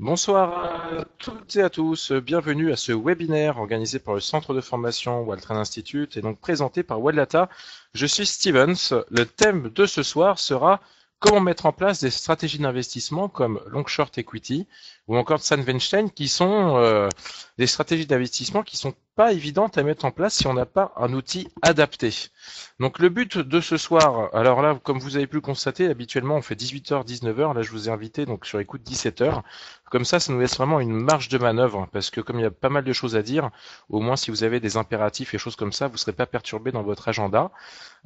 Bonsoir à toutes et à tous, bienvenue à ce webinaire organisé par le centre de formation Waltrain Institute et donc présenté par Wallata. Je suis Stevens. Le thème de ce soir sera comment mettre en place des stratégies d'investissement comme long short equity ou encore Weinstein qui sont euh, des stratégies d'investissement qui sont pas évidentes à mettre en place si on n'a pas un outil adapté. Donc le but de ce soir, alors là, comme vous avez pu le constater, habituellement on fait 18h, 19h, là je vous ai invité donc sur écoute 17h. Comme ça, ça nous laisse vraiment une marge de manœuvre, parce que comme il y a pas mal de choses à dire, au moins si vous avez des impératifs et choses comme ça, vous serez pas perturbé dans votre agenda.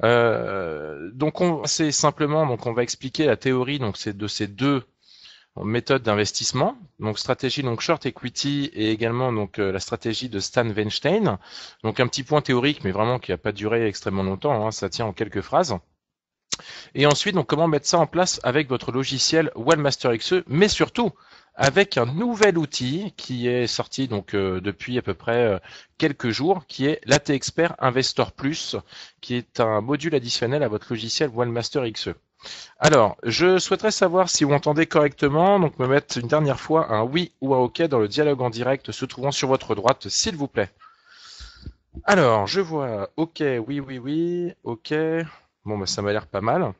Euh, donc on c'est simplement, donc on va expliquer la théorie donc c'est de ces deux méthodes d'investissement, donc stratégie donc short equity et également donc euh, la stratégie de Stan Weinstein. Donc un petit point théorique, mais vraiment qui n'a pas duré extrêmement longtemps, hein, ça tient en quelques phrases. Et ensuite, donc comment mettre ça en place avec votre logiciel OneMaster XE, mais surtout avec un nouvel outil qui est sorti donc euh, depuis à peu près euh, quelques jours, qui est l'AT Expert Investor Plus, qui est un module additionnel à votre logiciel OneMaster XE. Alors, je souhaiterais savoir si vous entendez correctement, donc me mettre une dernière fois un oui ou un ok dans le dialogue en direct se trouvant sur votre droite, s'il vous plaît. Alors, je vois ok, oui, oui, oui, ok. Bon, bah, ça m'a l'air pas mal.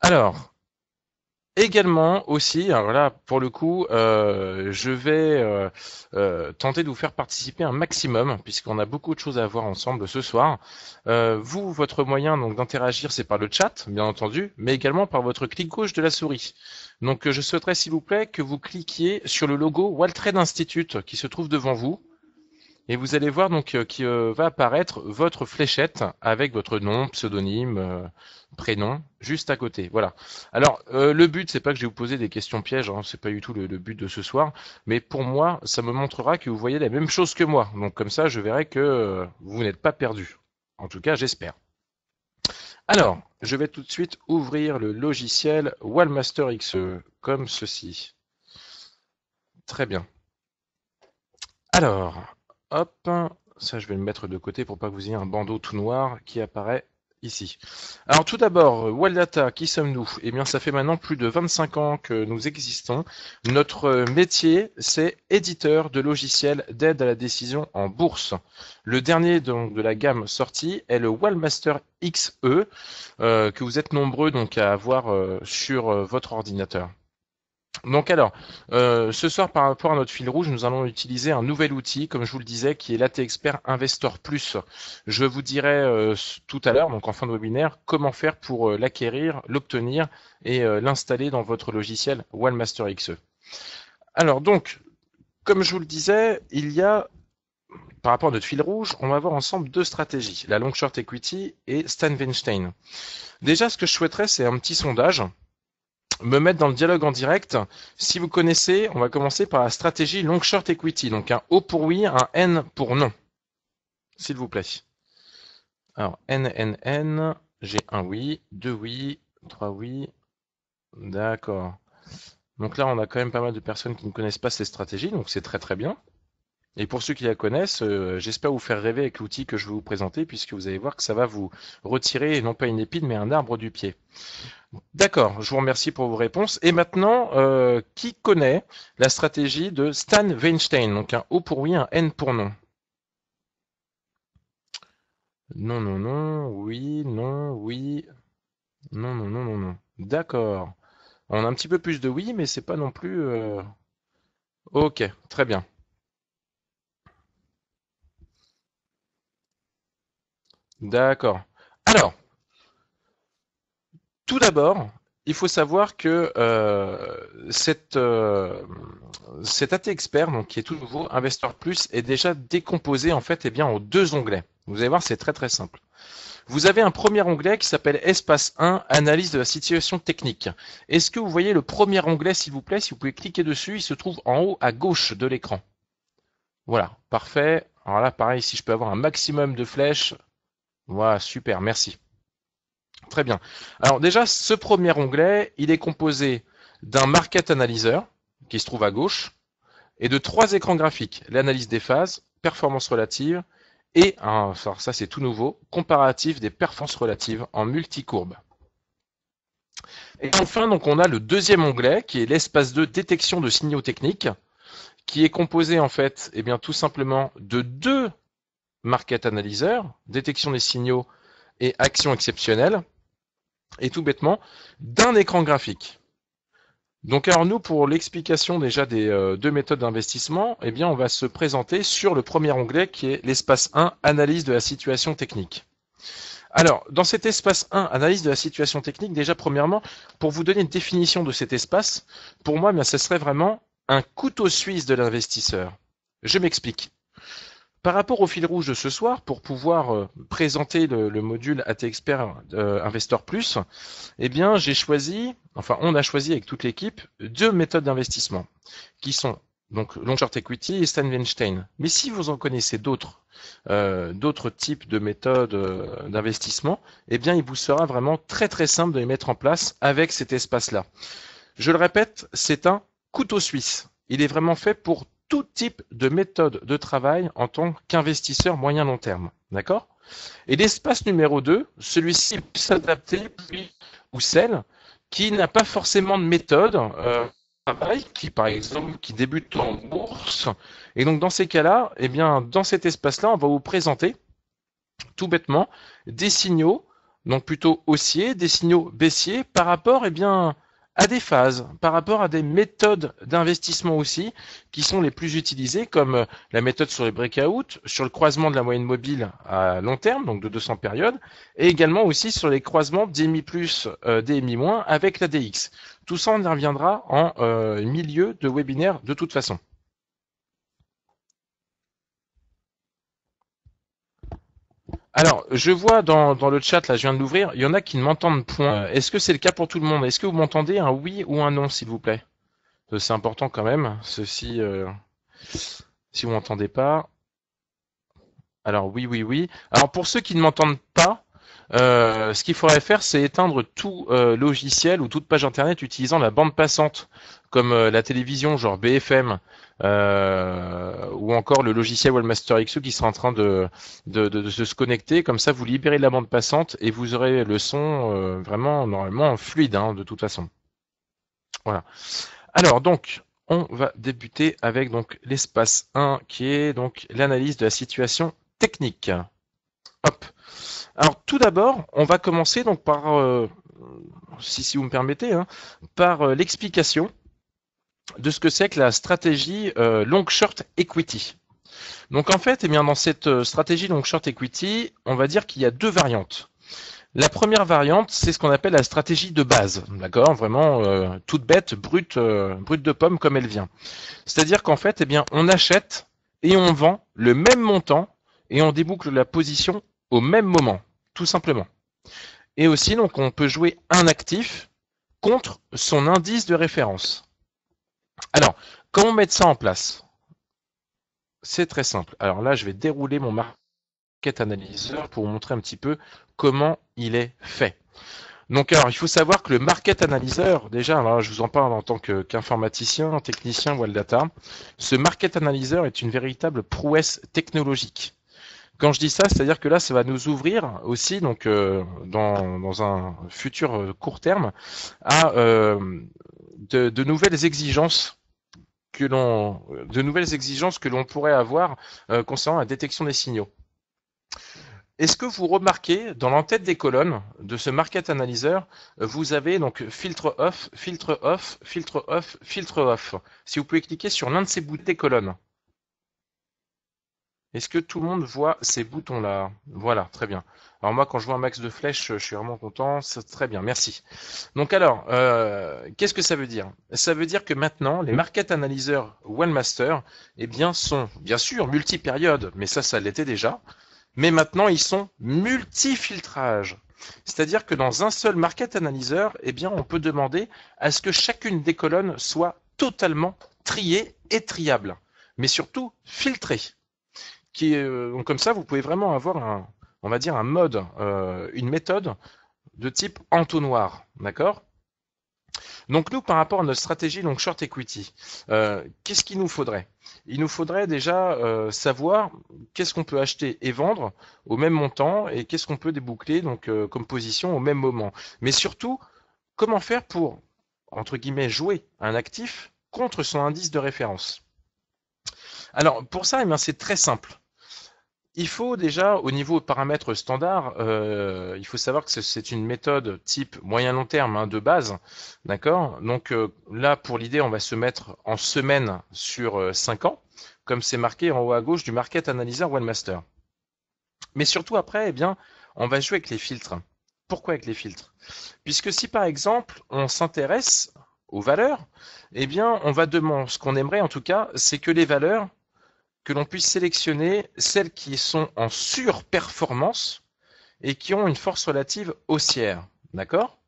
Alors, Également aussi, alors là pour le coup, euh, je vais euh, euh, tenter de vous faire participer un maximum puisqu'on a beaucoup de choses à voir ensemble ce soir. vous, votre moyen donc d'interagir, c'est par le chat, bien entendu, mais également par votre clic gauche de la souris. Donc je souhaiterais s'il vous plaît que vous cliquiez sur le logo Waltrade Institute qui se trouve devant vous. Et vous allez voir donc qui va apparaître votre fléchette avec votre nom, pseudonyme, prénom juste à côté. Voilà. Alors euh, le but c'est pas que je vais vous poser des questions pièges, hein, c'est pas du tout le, but de ce soir, mais pour moi ça me montrera que vous voyez la même chose que moi. Donc comme ça je verrai que euh, vous n'êtes pas perdu. En tout cas j'espère. Alors je vais tout de suite ouvrir le logiciel Wallmaster XE comme ceci. Très bien. Alors hop, ça je vais le mettre de côté pour pas que vous ayez un bandeau tout noir qui apparaît ici. Alors tout d'abord, Waldata, qui sommes-nous? Eh bien, ça fait maintenant plus de 25 ans que nous existons. Notre métier, c'est éditeur de logiciels d'aide à la décision en bourse. Le dernier donc, de la gamme sortie est le Wallmaster XE, euh, que vous êtes nombreux donc à avoir euh, sur euh, votre ordinateur. Donc alors, euh, ce soir par rapport à notre fil rouge, nous allons utiliser un nouvel outil, comme je vous le disais, qui est l'AT Expert Investor Plus. Je vous dirai euh, tout à l'heure, donc en fin de webinaire, comment faire pour euh, l'acquérir, l'obtenir et l'installer dans votre logiciel OneMaster XE. Alors donc, comme je vous le disais, il y a, par rapport à notre fil rouge, on va voir ensemble deux stratégies, la long short equity et Stan Weinstein. Déjà, ce que je souhaiterais, c'est un petit sondage me mettre dans le dialogue en direct. Si vous connaissez, on va commencer par la stratégie long short equity. Donc un O pour oui, un N pour non. S'il vous plaît. Alors N, N, N, j'ai un oui, deux oui, trois oui. D'accord. Donc là, on a quand même pas mal de personnes qui ne connaissent pas ces stratégies, donc c'est très très bien. Et pour ceux qui la connaissent, euh, j'espère vous faire rêver avec l'outil que je vais vous présenter, puisque vous allez voir que ça va vous retirer non pas une épine, mais un arbre du pied. D'accord, je vous remercie pour vos réponses. Et maintenant, euh, qui connaît la stratégie de Stan Weinstein? Donc un O pour oui, un N pour non. Non, non, non, oui, non, oui, non, non, non, non, non. D'accord. On a un petit peu plus de oui, mais c'est pas non plus. Euh, ok, très bien. D'accord. Alors, tout d'abord, il faut savoir que euh, euh, cet AT Expert, donc qui est tout nouveau, Investor Plus, est déjà décomposé en fait eh bien, en deux onglets. Vous allez voir, c'est très très simple. Vous avez un premier onglet qui s'appelle Espace 1, Analyse de la situation technique. Est-ce que vous voyez le premier onglet, s'il vous plaît? Si vous pouvez cliquer dessus, il se trouve en haut à gauche de l'écran. Voilà, parfait. Alors là, pareil, si je peux avoir un maximum de flèches, voilà, super, merci. Très bien. Alors déjà, ce premier onglet, il est composé d'un market analyzer qui se trouve à gauche et de trois écrans graphiques. L'analyse des phases, performance relative et, alors ça c'est tout nouveau, comparatif des performances relatives en multicourbe. Et enfin, donc, on a le deuxième onglet qui est l'espace de détection de signaux techniques, qui est composé en fait, eh bien, tout simplement de deux market analyseurs, détection des signaux et action exceptionnelle, et tout bêtement d'un écran graphique. Donc alors nous, pour l'explication déjà des euh, deux méthodes d'investissement, eh bien on va se présenter sur le premier onglet qui est l'espace 1, analyse de la situation technique. Alors, dans cet espace 1, analyse de la situation technique, déjà premièrement, pour vous donner une définition de cet espace, pour moi, eh ce serait vraiment un couteau suisse de l'investisseur. Je m'explique. Par rapport au fil rouge de ce soir, pour pouvoir euh, présenter le, module AT Expert euh, Investor Plus, eh bien, j'ai choisi, enfin, on a choisi avec toute l'équipe deux méthodes d'investissement, qui sont donc Long Short Equity et Stan Weinstein. Mais si vous en connaissez d'autres, euh, d'autres types de méthodes d'investissement, eh bien, il vous sera vraiment très très simple de les mettre en place avec cet espace-là. Je le répète, c'est un couteau suisse. Il est vraiment fait pour tout type de méthode de travail en tant qu'investisseur moyen-long terme. D'accord? Et l'espace numéro 2, celui-ci peut s'adapter ou celle qui n'a pas forcément de méthode euh, travail, qui par exemple qui débute en bourse. Et donc dans ces cas-là, eh bien dans cet espace-là, on va vous présenter tout bêtement des signaux, donc plutôt haussiers, des signaux baissiers par rapport eh bien à des phases, par rapport à des méthodes d'investissement aussi, qui sont les plus utilisées, comme euh, la méthode sur les breakouts, sur le croisement de la moyenne mobile à long terme, donc de 200 périodes, et également aussi sur les croisements DMI plus, euh, DMI moins avec la DX. Tout ça, on y reviendra en euh, milieu de webinaire de toute façon. Alors, je vois dans, le chat, là, je viens de l'ouvrir, il y en a qui ne m'entendent point. Euh, est-ce que c'est le cas pour tout le monde? Est-ce que vous m'entendez un oui ou un non, s'il vous plaît? C'est important quand même. Ceci, euh, si vous m'entendez pas. Alors oui, oui, oui. Alors pour ceux qui ne m'entendent pas, euh, ce qu'il faudrait faire, c'est éteindre tout logiciel ou toute page internet utilisant la bande passante, comme la télévision, genre BFM, euh, ou encore le logiciel Webmaster XU qui sera en train de, se connecter. Comme ça, vous libérez la bande passante et vous aurez le son euh, vraiment normalement fluide hein, de toute façon. Voilà. Alors donc, on va débuter avec donc l'espace 1 qui est donc l'analyse de la situation technique. Hop. Alors tout d'abord, on va commencer donc par, euh, si, si vous me permettez, hein, par l'explication de ce que c'est que la stratégie euh, long short equity. Donc en fait, eh bien dans cette euh, stratégie long short equity, on va dire qu'il y a deux variantes. La première variante, c'est ce qu'on appelle la stratégie de base, d'accord, vraiment euh, toute bête, brute, brute de pomme comme elle vient. C'est-à-dire qu'en fait, eh bien, on achète et on vend le même montant et on déboucle la position au même moment, tout simplement. Et aussi, donc, on peut jouer un actif contre son indice de référence. Alors, comment mettre ça en place? C'est très simple. Alors là, je vais dérouler mon market analyzer pour vous montrer un petit peu comment il est fait. Donc alors, il faut savoir que le market analyzer, déjà, alors je vous en parle en tant qu'informaticien, technicien technicien, data, ce market analyzer est une véritable prouesse technologique. Quand je dis ça, c'est-à-dire que là, ça va nous ouvrir aussi, donc euh, dans, un futur euh, court terme, à euh, de, nouvelles exigences que l'on, pourrait avoir euh, concernant la détection des signaux. Est-ce que vous remarquez dans l'entête des colonnes de ce market analyzer, vous avez donc filtre off, filtre off, filtre off, filtre off. Si vous pouvez cliquer sur l'un de ces bouts des colonnes. Est-ce que tout le monde voit ces boutons-là? Voilà, très bien. Alors moi, quand je vois un max de flèches, je suis vraiment content. C'est très bien, merci. Donc alors, euh, qu'est-ce que ça veut dire? Ça veut dire que maintenant, les market analyzers OneMaster, eh bien, sont bien sûr multi-périodes, mais ça, ça l'était déjà. Mais maintenant, ils sont multi-filtrage. C'est-à-dire que dans un seul market analyzer, eh bien, on peut demander à ce que chacune des colonnes soit totalement triée et triable, mais surtout filtrée. Euh, comme ça, vous pouvez vraiment avoir un, on va dire, un mode, euh, une méthode de type entonnoir. D'accord? Donc nous, par rapport à notre stratégie short equity, euh, qu'est-ce qu'il nous faudrait? Il nous faudrait déjà savoir qu'est-ce qu'on peut acheter et vendre au même montant et qu'est-ce qu'on peut déboucler donc comme position au même moment. Mais surtout, comment faire pour, entre guillemets, jouer un actif contre son indice de référence? Alors, pour ça, eh c'est très simple. Il faut déjà, au niveau paramètres standard, euh, il faut savoir que c'est une méthode type moyen-long terme hein, de base, d'accord? Donc euh, là, pour l'idée, on va se mettre en semaine sur 5 euh, ans, comme c'est marqué en haut à gauche du Market Analyzer OneMaster. Mais surtout après, eh bien, on va jouer avec les filtres. Pourquoi avec les filtres? Puisque si par exemple on s'intéresse aux valeurs, eh bien on va demander, ce qu'on aimerait en tout cas, c'est que les valeurs que l'on puisse sélectionner celles qui sont en surperformance et qui ont une force relative haussière. D'accord?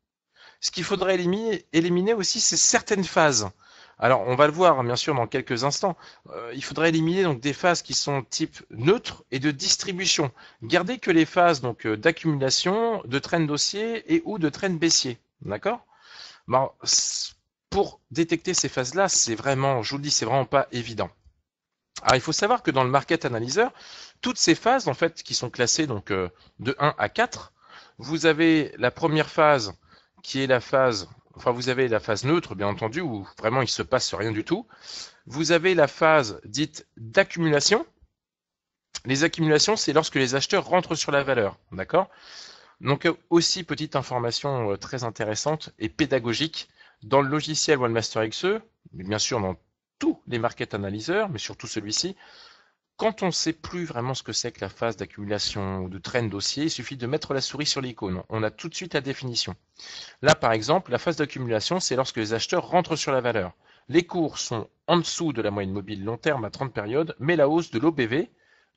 Ce qu'il faudrait éliminer, éliminer aussi, c'est certaines phases. Alors, on va le voir bien sûr dans quelques instants. Euh, il faudrait éliminer donc des phases qui sont type neutre et de distribution. Gardez que les phases donc euh, d'accumulation, de traîne dossier et ou de traîne baissier. D'accord? Pour détecter ces phases-là, c'est vraiment, je vous le dis, c'est vraiment pas évident. Alors il faut savoir que dans le Market Analyzer, toutes ces phases en fait qui sont classées donc euh, de 1 à 4, vous avez la première phase qui est la phase, enfin vous avez la phase neutre bien entendu où vraiment il se passe rien du tout. Vous avez la phase dite d'accumulation. Les accumulations, c'est lorsque les acheteurs rentrent sur la valeur, d'accord? Donc euh, aussi petite information euh, très intéressante et pédagogique dans le logiciel OneMaster XE, mais bien sûr dans tous les market analyseurs, mais surtout celui-ci, quand on ne sait plus vraiment ce que c'est que la phase d'accumulation ou de train dossier, il suffit de mettre la souris sur l'icône. On a tout de suite la définition. Là, par exemple, la phase d'accumulation, c'est lorsque les acheteurs rentrent sur la valeur. Les cours sont en dessous de la moyenne mobile long terme à 30 périodes, mais la hausse de l'OBV,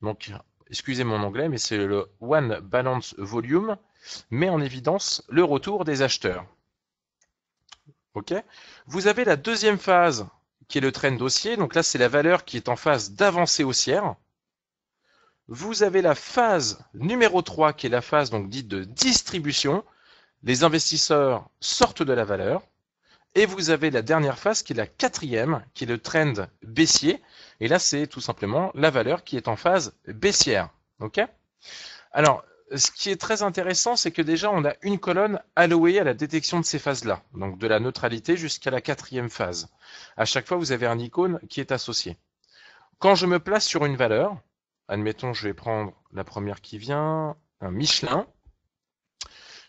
donc excusez mon anglais, mais c'est le One Balance Volume, met en évidence le retour des acheteurs. Ok? Vous avez la deuxième phase qui est le trend dossier. Donc là, c'est la valeur qui est en phase d'avancée haussière. Vous avez la phase numéro 3 qui est la phase donc dite de distribution. Les investisseurs sortent de la valeur. Et vous avez la dernière phase qui est la quatrième, qui est le trend baissier. Et là, c'est tout simplement la valeur qui est en phase baissière. OK? Alors, ce qui est très intéressant, c'est que déjà, on a une colonne allouée à la détection de ces phases-là, donc de la neutralité jusqu'à la quatrième phase. À chaque fois, vous avez un icône qui est associé. Quand je me place sur une valeur, admettons, je vais prendre la première qui vient, un Michelin.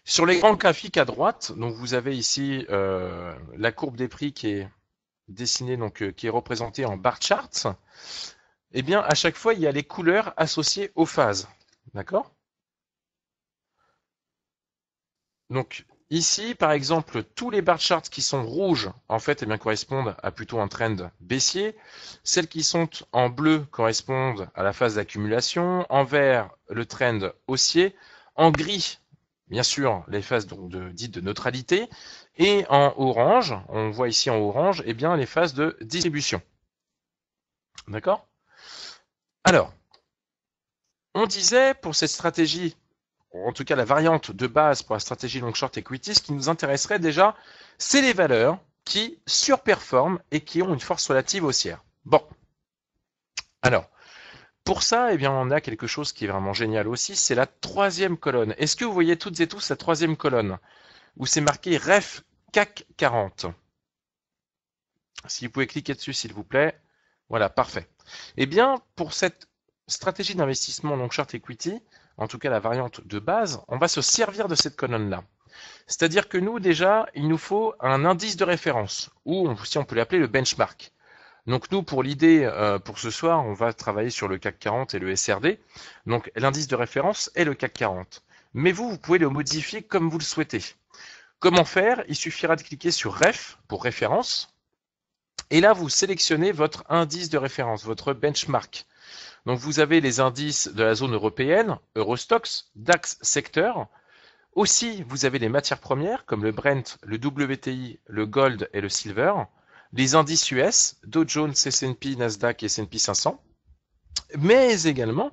Sur les grands graphiques à droite, donc vous avez ici euh, la courbe des prix qui est dessinée, donc euh, qui est représentée en bar charts. Eh bien, à chaque fois, il y a les couleurs associées aux phases. D'accord? Donc ici, par exemple, tous les bar charts qui sont rouges, en fait, eh bien, correspondent à plutôt un trend baissier. Celles qui sont en bleu correspondent à la phase d'accumulation. En vert, le trend haussier. En gris, bien sûr, les phases dites de neutralité. Et en orange, on voit ici en orange, eh bien, les phases de distribution. D'accord? Alors, on disait pour cette stratégie en tout cas la variante de base pour la stratégie long short equity, ce qui nous intéresserait déjà, c'est les valeurs qui surperforment et qui ont une force relative haussière. Bon. Alors, pour ça, eh bien, on a quelque chose qui est vraiment génial aussi, c'est la troisième colonne. Est-ce que vous voyez toutes et tous la troisième colonne où c'est marqué REF CAC 40 Si vous pouvez cliquer dessus, s'il vous plaît. Voilà, parfait. Eh bien, pour cette stratégie d'investissement long short equity, en tout cas la variante de base, on va se servir de cette colonne-là. C'est-à-dire que nous, déjà, il nous faut un indice de référence, ou si on peut l'appeler le benchmark. Donc nous, pour l'idée, euh, pour ce soir, on va travailler sur le CAC 40 et le SRD. Donc l'indice de référence est le CAC 40. Mais vous, vous pouvez le modifier comme vous le souhaitez. Comment faire? Il suffira de cliquer sur Ref pour référence. Et là, vous sélectionnez votre indice de référence, votre benchmark. Donc vous avez les indices de la zone européenne, Eurostox, DAX secteur. Aussi, vous avez les matières premières comme le Brent, le WTI, le Gold et le Silver. Les indices US, Dow Jones, S&P, Nasdaq et S&P 500. Mais également,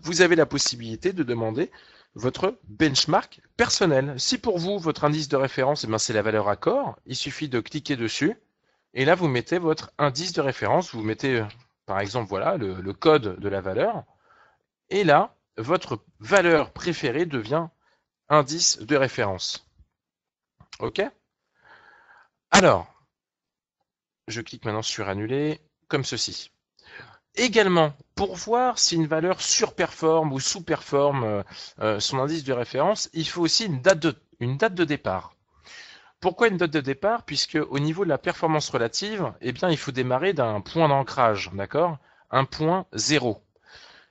vous avez la possibilité de demander votre benchmark personnel. Si pour vous, votre indice de référence, eh ben, c'est la valeur accord, il suffit de cliquer dessus. Et là, vous mettez votre indice de référence. Vous mettez par exemple, voilà, le, code de la valeur. Et là, votre valeur préférée devient indice de référence. OK? Alors, je clique maintenant sur annuler, comme ceci. Également, pour voir si une valeur surperforme ou sous-performe euh, euh, son indice de référence, il faut aussi une date de, une date de départ. Pourquoi une date de départ? Puisque au niveau de la performance relative, eh bien, il faut démarrer d'un point d'ancrage, d'accord? Un point zéro.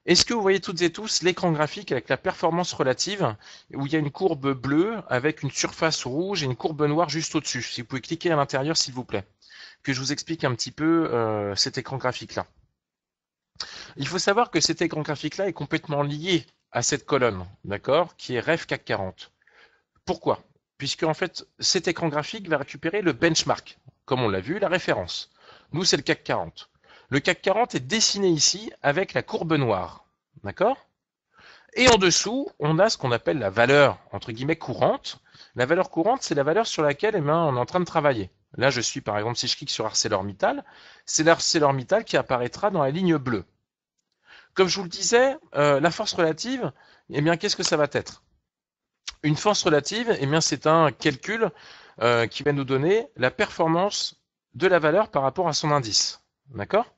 Est-ce que vous voyez toutes et tous l'écran graphique avec la performance relative où il y a une courbe bleue avec une surface rouge et une courbe noire juste au-dessus? Si vous pouvez cliquer à l'intérieur s'il vous plaît, que je vous explique un petit peu euh, cet écran graphique-là. Il faut savoir que cet écran graphique-là est complètement lié à cette colonne, d'accord, qui est REF CAC 40. Pourquoi? Puisque en fait, cet écran graphique va récupérer le benchmark, comme on l'a vu, la référence. Nous, c'est le CAC 40. Le CAC 40 est dessiné ici avec la courbe noire. D'accord? Et en dessous, on a ce qu'on appelle la valeur, entre guillemets, courante. La valeur courante, c'est la valeur sur laquelle eh on est en train de travailler. Là, je suis, par exemple, si je clique sur ArcelorMittal, c'est l'ArcelorMittal qui apparaîtra dans la ligne bleue. Comme je vous le disais, euh, la force relative, eh bien, qu'est-ce que ça va être? Une force relative, eh bien, c'est un calcul euh, qui va nous donner la performance de la valeur par rapport à son indice. D'accord?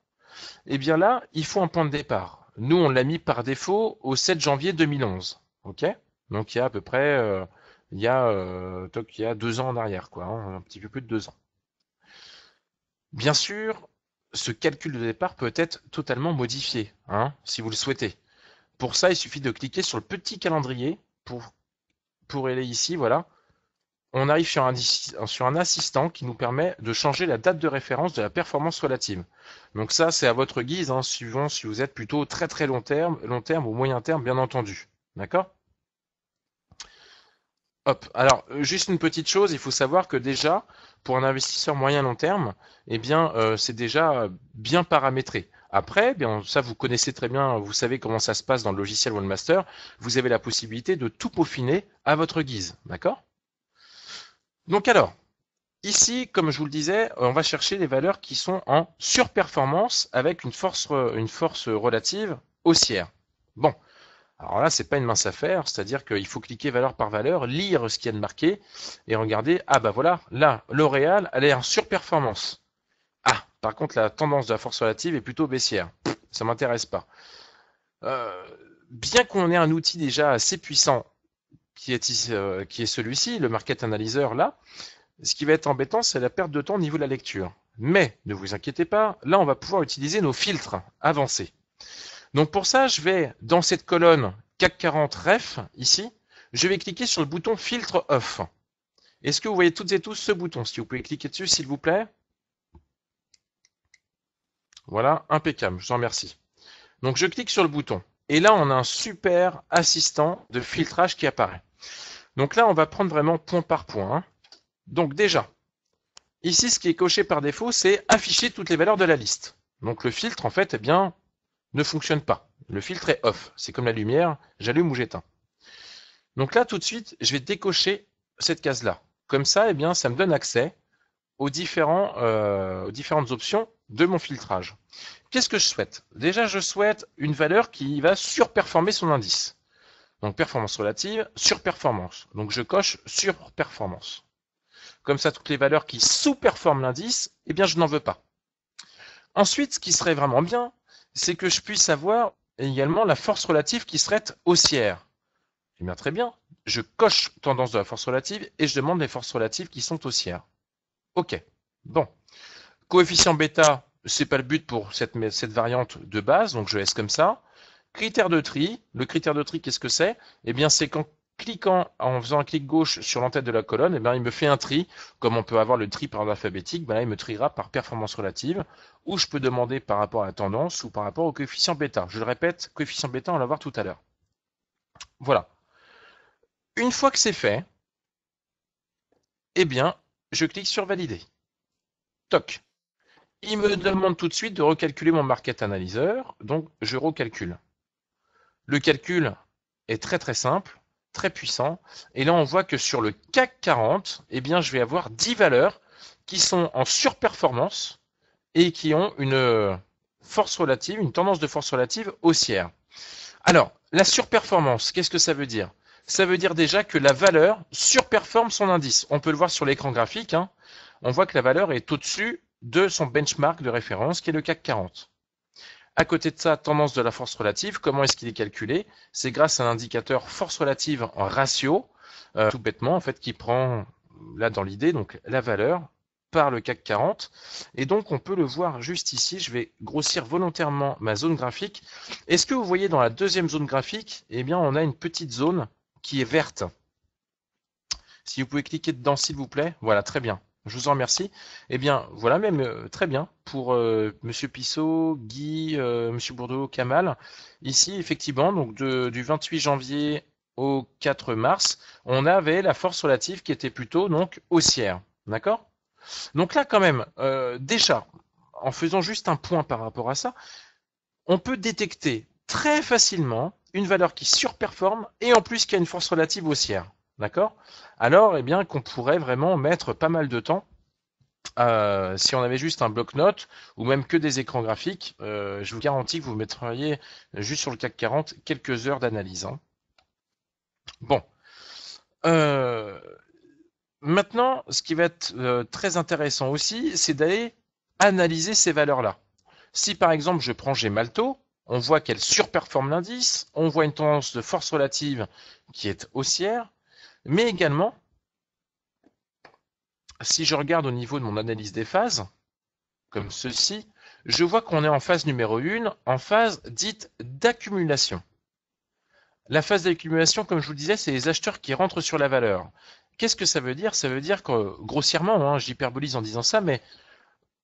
Eh bien là, il faut un point de départ. Nous, on l'a mis par défaut au 7 janvier 2011. Ok? Donc il y a à peu près, euh, euh, il y a deux ans en arrière, quoi, hein, un petit peu plus de deux ans. Bien sûr, ce calcul de départ peut être totalement modifié, hein, si vous le souhaitez. Pour ça, il suffit de cliquer sur le petit calendrier pour, pour aller ici, voilà, on arrive sur un, assistant qui nous permet de changer la date de référence de la performance relative. Donc ça, c'est à votre guise, hein, suivant si vous êtes plutôt très très long terme, long terme ou moyen terme, bien entendu. D'accord? Hop. Alors, juste une petite chose, il faut savoir que déjà, pour un investisseur moyen long terme, eh euh, c'est déjà bien paramétré. Après, bien, ça vous connaissez très bien, vous savez comment ça se passe dans le logiciel OneMaster. Vous avez la possibilité de tout peaufiner à votre guise, d'accord? Donc alors, ici, comme je vous le disais, on va chercher les valeurs qui sont en surperformance avec une force, une force relative haussière. Bon, alors là, c'est pas une mince affaire, c'est-à-dire qu'il faut cliquer valeur par valeur, lire ce qu'il y a de marqué et regarder, ah bah voilà, là, L'Oréal, elle est en surperformance. Par contre, la tendance de la force relative est plutôt baissière. Ça m'intéresse pas. Euh, bien qu'on ait un outil déjà assez puissant qui est, euh, qui est celui-ci, le market analyzer là, ce qui va être embêtant, c'est la perte de temps au niveau de la lecture. Mais ne vous inquiétez pas, là on va pouvoir utiliser nos filtres avancés. Donc pour ça, je vais dans cette colonne CAC 40 REF ici, je vais cliquer sur le bouton filtre off. Est-ce que vous voyez toutes et tous ce bouton? Si vous pouvez cliquer dessus, s'il vous plaît. Voilà, impeccable, je vous remercie. Donc je clique sur le bouton. Et là, on a un super assistant de filtrage qui apparaît. Donc là, on va prendre vraiment point par point. Hein. Donc déjà, ici, ce qui est coché par défaut, c'est afficher toutes les valeurs de la liste. Donc le filtre, en fait, eh bien, ne fonctionne pas. Le filtre est off. C'est comme la lumière, j'allume ou j'éteins. Donc là, tout de suite, je vais décocher cette case-là. Comme ça, eh bien, ça me donne accès euh, aux différentes options de mon filtrage. Qu'est-ce que je souhaite? Déjà, je souhaite une valeur qui va surperformer son indice. Donc performance relative, surperformance. Donc je coche surperformance. Comme ça, toutes les valeurs qui sous-performent l'indice, eh bien je n'en veux pas. Ensuite, ce qui serait vraiment bien, c'est que je puisse avoir également la force relative qui serait haussière. Eh bien très bien, je coche tendance de la force relative et je demande les forces relatives qui sont haussières. Ok. Bon. Coefficient bêta, c'est pas le but pour cette, cette variante de base, donc je laisse comme ça. Critère de tri. Le critère de tri, qu'est-ce que c'est? Eh bien, c'est qu'en cliquant, en faisant un clic gauche sur l'entête de la colonne, eh bien, il me fait un tri. Comme on peut avoir le tri par ordre alphabétique, ben là, il me triera par performance relative, ou je peux demander par rapport à la tendance ou par rapport au coefficient bêta. Je le répète, coefficient bêta, on va voir tout à l'heure. Voilà. Une fois que c'est fait, eh bien, je clique sur valider. Toc. Il me demande tout de suite de recalculer mon market analyzer, donc je recalcule. Le calcul est très très simple, très puissant. Et là, on voit que sur le CAC 40, eh bien, je vais avoir 10 valeurs qui sont en surperformance et qui ont une force relative, une tendance de force relative haussière. Alors, la surperformance, qu'est-ce que ça veut dire? Ça veut dire déjà que la valeur surperforme son indice. On peut le voir sur l'écran graphique. Hein. on voit que la valeur est au-dessus de son benchmark de référence qui est le CAC 40. À côté de ça, tendance de la force relative, comment est-ce qu'il est calculé? C'est grâce à un indicateur force relative en ratio, euh, tout bêtement en fait, qui prend là dans l'idée donc la valeur par le CAC 40. Et donc, on peut le voir juste ici. Je vais grossir volontairement ma zone graphique. Est-ce que vous voyez dans la deuxième zone graphique, eh bien, on a une petite zone qui est verte. Si vous pouvez cliquer dedans, s'il vous plaît. Voilà, très bien. Je vous en remercie. Eh bien, voilà même euh, très bien pour euh, Monsieur Pissot, Guy, euh, Monsieur Bourdeau, Kamal. Ici, effectivement, donc du 28 janvier au 4 mars, on avait la force relative qui était plutôt donc haussière. D'accord? Donc là, quand même, déjà, en faisant juste un point par rapport à ça, on peut détecter très facilement une valeur qui surperforme et en plus qui a une force relative haussière. D'accord? Alors, eh bien, qu'on pourrait vraiment mettre pas mal de temps. Euh, si on avait juste un bloc-notes ou même que des écrans graphiques, euh, je vous garantis que vous mettriez juste sur le CAC 40 quelques heures d'analyse. Hein. Bon. Euh, maintenant, ce qui va être très intéressant aussi, c'est d'aller analyser ces valeurs-là. Si par exemple je prends Gemalto, on voit qu'elle surperforme l'indice, on voit une tendance de force relative qui est haussière, mais également, si je regarde au niveau de mon analyse des phases, comme ceci, je vois qu'on est en phase numéro 1, en phase dite d'accumulation. La phase d'accumulation, comme je vous le disais, c'est les acheteurs qui rentrent sur la valeur. Qu'est-ce que ça veut dire? Ça veut dire que, grossièrement, hein, j'hyperbolise en disant ça, mais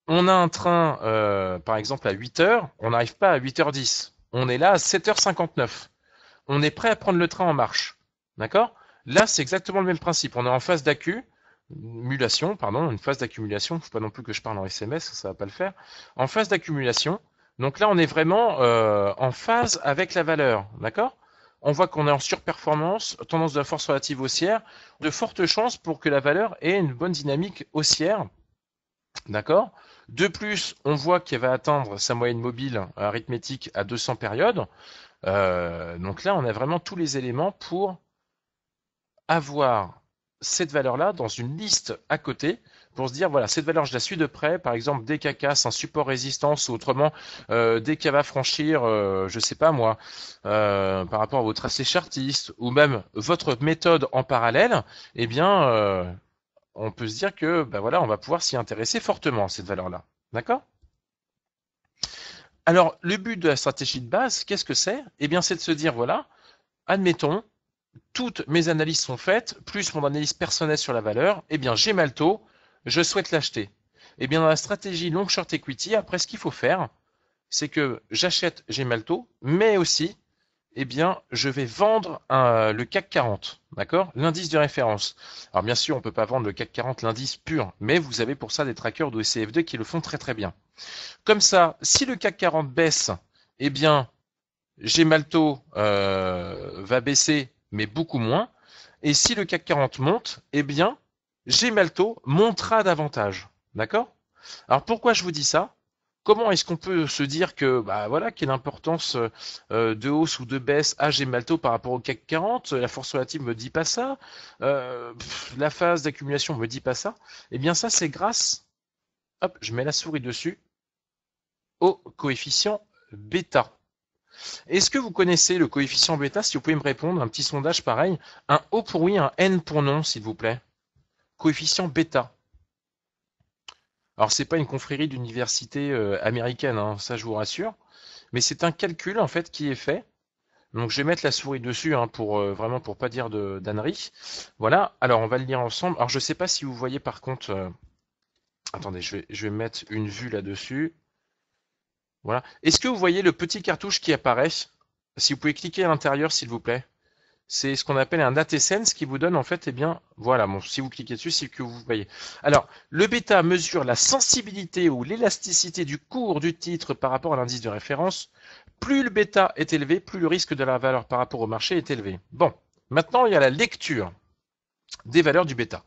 on a un train, euh, par exemple, à 8h, on n'arrive pas à 8h10. On est là à 7h59. On est prêt à prendre le train en marche. D'accord? Là, c'est exactement le même principe. On est en phase d'accumulation, pardon, une phase d'accumulation. Il ne faut pas non plus que je parle en SMS, ça va pas le faire. En phase d'accumulation. Donc là, on est vraiment euh, en phase avec la valeur, d'accord? On voit qu'on est en surperformance, tendance de la force relative haussière, de fortes chances pour que la valeur ait une bonne dynamique haussière, d'accord? De plus, on voit qu'elle va atteindre sa moyenne mobile arithmétique à 200 périodes. Euh, donc là, on a vraiment tous les éléments pour avoir cette valeur-là dans une liste à côté pour se dire voilà cette valeur je la suis de près par exemple dès qu'elle casse un support résistance ou autrement euh, dès qu'elle va franchir euh, je sais pas moi euh, par rapport à votre tracé chartiste ou même votre méthode en parallèle eh bien euh, on peut se dire que ben voilà on va pouvoir s'y intéresser fortement à cette valeur là d'accord? Alors le but de la stratégie de base qu'est-ce que c'est? Eh bien c'est de se dire voilà admettons toutes mes analyses sont faites, plus mon analyse personnelle sur la valeur, eh bien j'ai Malto, je souhaite l'acheter. Eh bien dans la stratégie long short equity, après ce qu'il faut faire, c'est que j'achète Gemalto, mais aussi, eh bien, je vais vendre le CAC 40, d'accord? L'indice de référence. Alors bien sûr, on ne peut pas vendre le CAC 40, l'indice pur, mais vous avez pour ça des trackers de CFD qui le font très très bien. Comme ça, si le CAC 40 baisse, eh bien, Gemalto euh, va baisser mais beaucoup moins. Et si le CAC 40 monte, eh bien, Gemalto montera davantage. D'accord? Alors pourquoi je vous dis ça? Comment est-ce qu'on peut se dire que, bah voilà, quelle importance euh, de hausse ou de baisse a Gemalto par rapport au CAC 40 La force relative me dit pas ça. Euh, la phase d'accumulation me dit pas ça. Eh bien, ça, c'est grâce, hop, je mets la souris dessus, au coefficient bêta. Est-ce que vous connaissez le coefficient bêta? Si vous pouvez me répondre, un petit sondage pareil. Un O pour oui, un N pour non, s'il vous plaît. Coefficient bêta. Alors c'est pas une confrérie d'université euh, américaine, hein, ça je vous rassure, mais c'est un calcul en fait qui est fait. Donc je vais mettre la souris dessus hein, pour euh, vraiment pour pas dire de d'annerie. Voilà. Alors on va le lire ensemble. Alors je sais pas si vous voyez par contre. Euh, attendez, je vais je vais mettre une vue là-dessus. Voilà. Est-ce que vous voyez le petit cartouche qui apparaît? Si vous pouvez cliquer à l'intérieur, s'il vous plaît. C'est ce qu'on appelle un ATSense qui vous donne en fait, eh bien, voilà, bon, si vous cliquez dessus, c'est que vous voyez. Alors, le bêta mesure la sensibilité ou l'élasticité du cours du titre par rapport à l'indice de référence. Plus le bêta est élevé, plus le risque de la valeur par rapport au marché est élevé. Bon, maintenant, il y a la lecture des valeurs du bêta.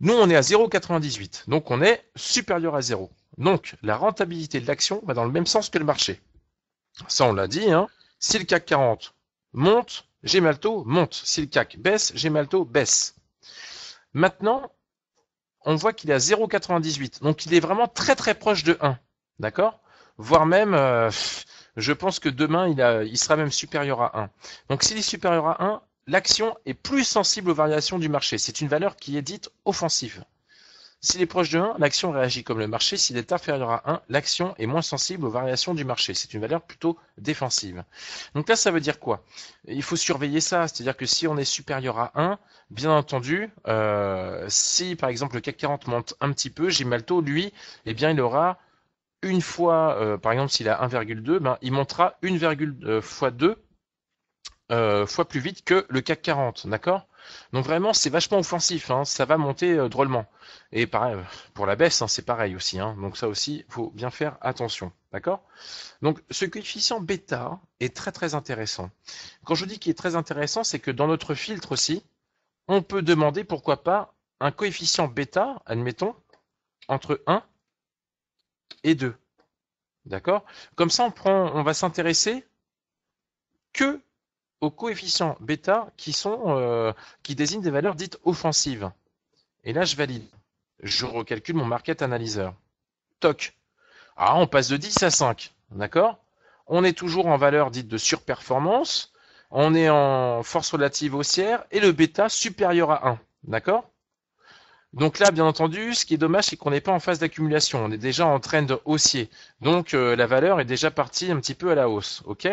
Nous, on est à 0,98, donc on est supérieur à 0. Donc, la rentabilité de l'action va dans le même sens que le marché. Ça, on l'a dit. Hein. Si le CAC 40 monte, Gemalto monte. Si le CAC baisse, Gemalto baisse. Maintenant, on voit qu'il est à 0,98. Donc il est vraiment très très proche de 1. D'accord? Voire même, euh, je pense que demain, il, sera même supérieur à 1. Donc s'il est supérieur à 1, l'action est plus sensible aux variations du marché. C'est une valeur qui est dite offensive. S'il est proche de 1, l'action réagit comme le marché. S'il est inférieur à 1, l'action est moins sensible aux variations du marché. C'est une valeur plutôt défensive. Donc là, ça veut dire quoi? Il faut surveiller ça. C'est-à-dire que si on est supérieur à 1, bien entendu, euh, si par exemple le CAC 40 monte un petit peu, Gimalto, lui, eh bien, il aura une fois, euh, par exemple, s'il a 1,2, ben, il montera 1,2 fois 2 euh, fois plus vite que le CAC 40, d'accord? Donc vraiment, c'est vachement offensif, hein, ça va monter euh, drôlement. Et pareil, pour la baisse, hein, c'est pareil aussi. Hein, donc ça aussi, faut bien faire attention, d'accord? Donc ce coefficient bêta est très très intéressant. Quand je dis qu'il est très intéressant, c'est que dans notre filtre aussi, on peut demander pourquoi pas un coefficient bêta, admettons, entre 1 et 2. D'accord? Comme ça, on, prend, on va s'intéresser que aux coefficients bêta qui sont euh, qui désignent des valeurs dites offensives. Et là, je valide. Je recalcule mon market analyzer. Toc. Ah, on passe de 10 à 5. D'accord? On est toujours en valeur dite de surperformance. On est en force relative haussière et le bêta supérieur à 1. D'accord? Donc là, bien entendu, ce qui est dommage, c'est qu'on n'est pas en phase d'accumulation. On est déjà en trend haussier. Donc euh, la valeur est déjà partie un petit peu à la hausse. OK?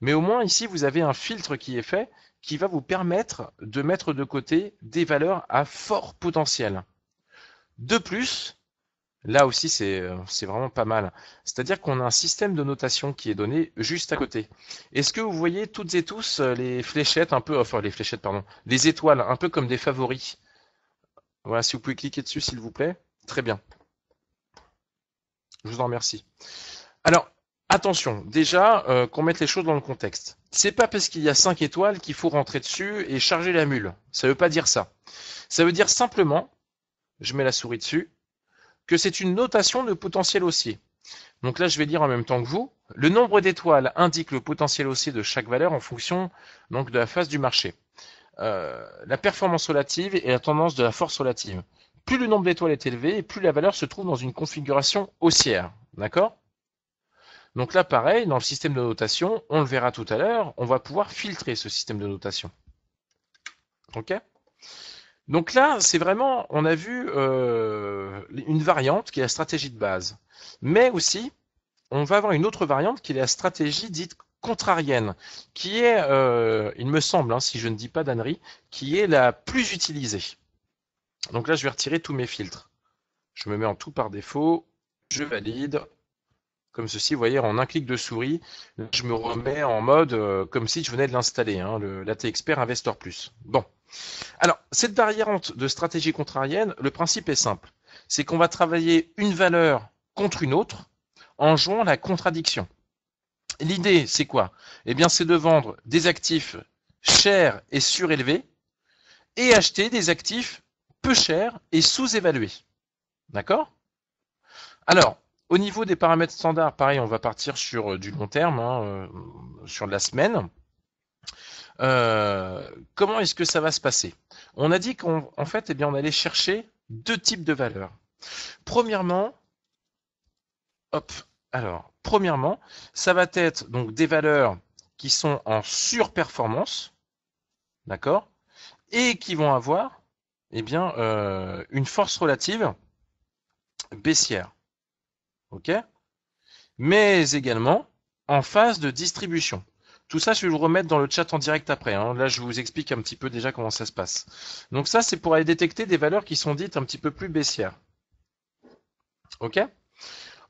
Mais au moins ici, vous avez un filtre qui est fait qui va vous permettre de mettre de côté des valeurs à fort potentiel. De plus, là aussi c'est euh, vraiment pas mal. C'est-à-dire qu'on a un système de notation qui est donné juste à côté. Est-ce que vous voyez toutes et tous euh, les fléchettes un peu, enfin les fléchettes pardon, les étoiles un peu comme des favoris? Voilà, si vous pouvez cliquer dessus, s'il vous plaît. Très bien. Je vous en remercie. Alors, attention, déjà, euh, qu'on mette les choses dans le contexte. C'est pas parce qu'il y a 5 étoiles qu'il faut rentrer dessus et charger la mule. Ça veut pas dire ça. Ça veut dire simplement, je mets la souris dessus, que c'est une notation de potentiel haussier. Donc là, je vais dire en même temps que vous, le nombre d'étoiles indique le potentiel haussier de chaque valeur en fonction donc de la phase du marché. Euh, la performance relative et la tendance de la force relative. Plus le nombre d'étoiles est élevé, plus la valeur se trouve dans une configuration haussière. D'accord? Donc là, pareil, dans le système de notation, on le verra tout à l'heure, on va pouvoir filtrer ce système de notation. Ok? Donc là, c'est vraiment, on a vu euh, une variante qui est la stratégie de base. Mais aussi, on va avoir une autre variante qui est la stratégie dite contrarienne, qui est, euh, il me semble, hein, si je ne dis pas d'annerie, qui est la plus utilisée. Donc là, je vais retirer tous mes filtres. Je me mets en tout par défaut, je valide, comme ceci, vous voyez, en un clic de souris, je me remets en mode euh, comme si je venais de l'installer, hein, le l'AT Expert Investor Plus. Bon. Alors, cette variante de stratégie contrarienne, le principe est simple. C'est qu'on va travailler une valeur contre une autre en jouant la contradiction. L'idée, c'est quoi? Eh bien, c'est de vendre des actifs chers et surélevés et acheter des actifs peu chers et sous-évalués. D'accord? Alors, au niveau des paramètres standards, pareil, on va partir sur euh, du long terme, hein, euh, sur la semaine. Euh, comment est-ce que ça va se passer? On a dit qu'en fait, eh bien, on allait chercher deux types de valeurs. Premièrement, hop, alors, premièrement, ça va être donc des valeurs qui sont en surperformance, d'accord, et qui vont avoir, eh bien, une force relative baissière, ok, mais également en phase de distribution. Tout ça, je vais vous remettre dans le chat en direct après. Hein. Là, je vous explique un petit peu déjà comment ça se passe. Donc ça, c'est pour aller détecter des valeurs qui sont dites un petit peu plus baissières. OK?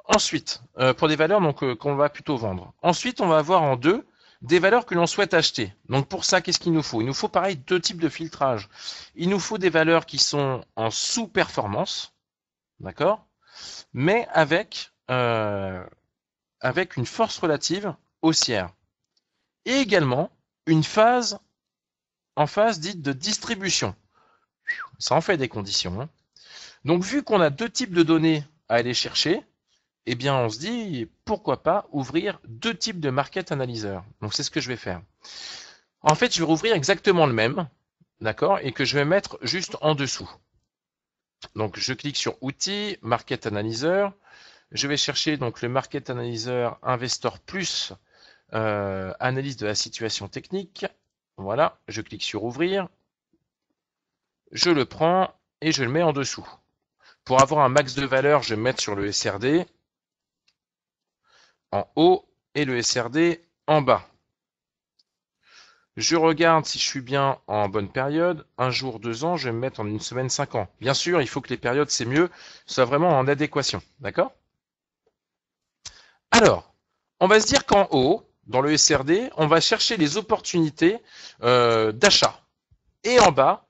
Ensuite, euh, pour des valeurs donc euh, qu'on va plutôt vendre. Ensuite, on va avoir en deux des valeurs que l'on souhaite acheter. Donc pour ça, qu'est-ce qu'il nous faut? Il nous faut pareil deux types de filtrage. Il nous faut des valeurs qui sont en sous-performance, d'accord, mais avec euh, avec une force relative haussière. Et également une phase en phase dite de distribution. Ça en fait des conditions. Hein. Donc vu qu'on a deux types de données à aller chercher, eh bien on se dit pourquoi pas ouvrir deux types de market analyzer. Donc c'est ce que je vais faire. En fait, je vais rouvrir exactement le même, d'accord, et que je vais mettre juste en dessous. Donc je clique sur Outils, Market Analyzer. Je vais chercher donc le Market Analyzer Investor Plus, euh, analyse de la situation technique. Voilà, je clique sur Ouvrir. Je le prends et je le mets en dessous. Pour avoir un max de valeur, je vais mettre sur le SRD en haut et le SRD en bas. Je regarde si je suis bien en bonne période. Un jour, deux ans, je vais me mettre en une semaine, cinq ans. Bien sûr, il faut que les périodes, c'est mieux, soient vraiment en adéquation. D'accord? Alors, on va se dire qu'en haut, dans le SRD, on va chercher les opportunités euh, d'achat. Et en bas,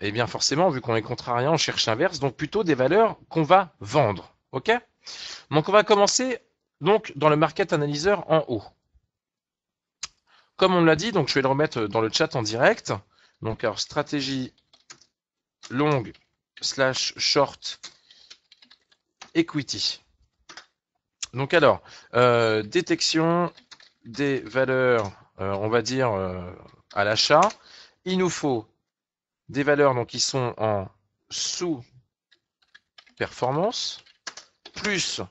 eh bien forcément, vu qu'on est contrariant, on cherche l'inverse, donc plutôt des valeurs qu'on va vendre. OK? Donc on va commencer donc dans le market analyzer en haut. Comme on l'a dit, donc je vais le remettre dans le chat en direct. Donc alors stratégie long slash short equity. Donc alors, euh, détection des valeurs, euh, on va dire, euh, à l'achat. Il nous faut des valeurs donc, qui sont en sous-performance, plus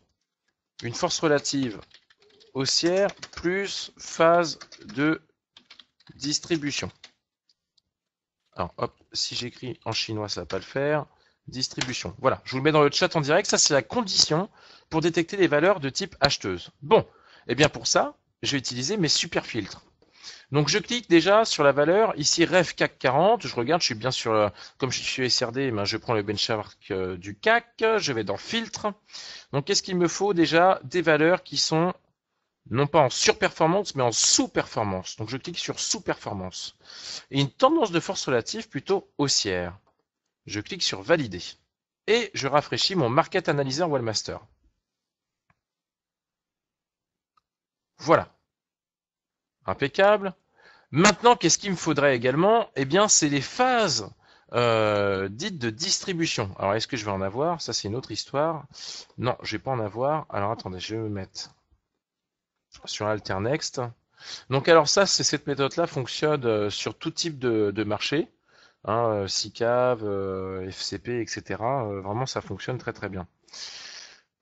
une force relative haussière plus phase de distribution. Alors, hop, si j'écris en chinois, ça va pas le faire. Distribution. Voilà, je vous le mets dans le chat en direct. Ça, c'est la condition pour détecter les valeurs de type acheteuse. Bon, et eh bien pour ça, je vais utiliser mes super filtres. Donc je clique déjà sur la valeur, ici REF CAC 40, je regarde, je suis bien sur, comme je suis SRD, eh ben je prends le benchmark euh, du CAC, je vais dans filtre. Donc qu'est-ce qu'il me faut déjà? Des valeurs qui sont non pas en surperformance, mais en sous-performance. Donc je clique sur sous-performance. Et une tendance de force relative plutôt haussière. Je clique sur valider. Et je rafraîchis mon Market Analyzer Wellmaster. Voilà. Impeccable. Maintenant, qu'est-ce qu'il me faudrait également? Eh bien, c'est les phases euh, dites de distribution. Alors, est-ce que je vais en avoir? Ça, c'est une autre histoire. Non, je vais pas en avoir. Alors, attendez, je vais me mettre sur Alternext. Donc alors ça, c'est cette méthode-là fonctionne euh, sur tout type de, marché, hein, SICAV, euh, FCP, etc. Euh, vraiment, ça fonctionne très très bien.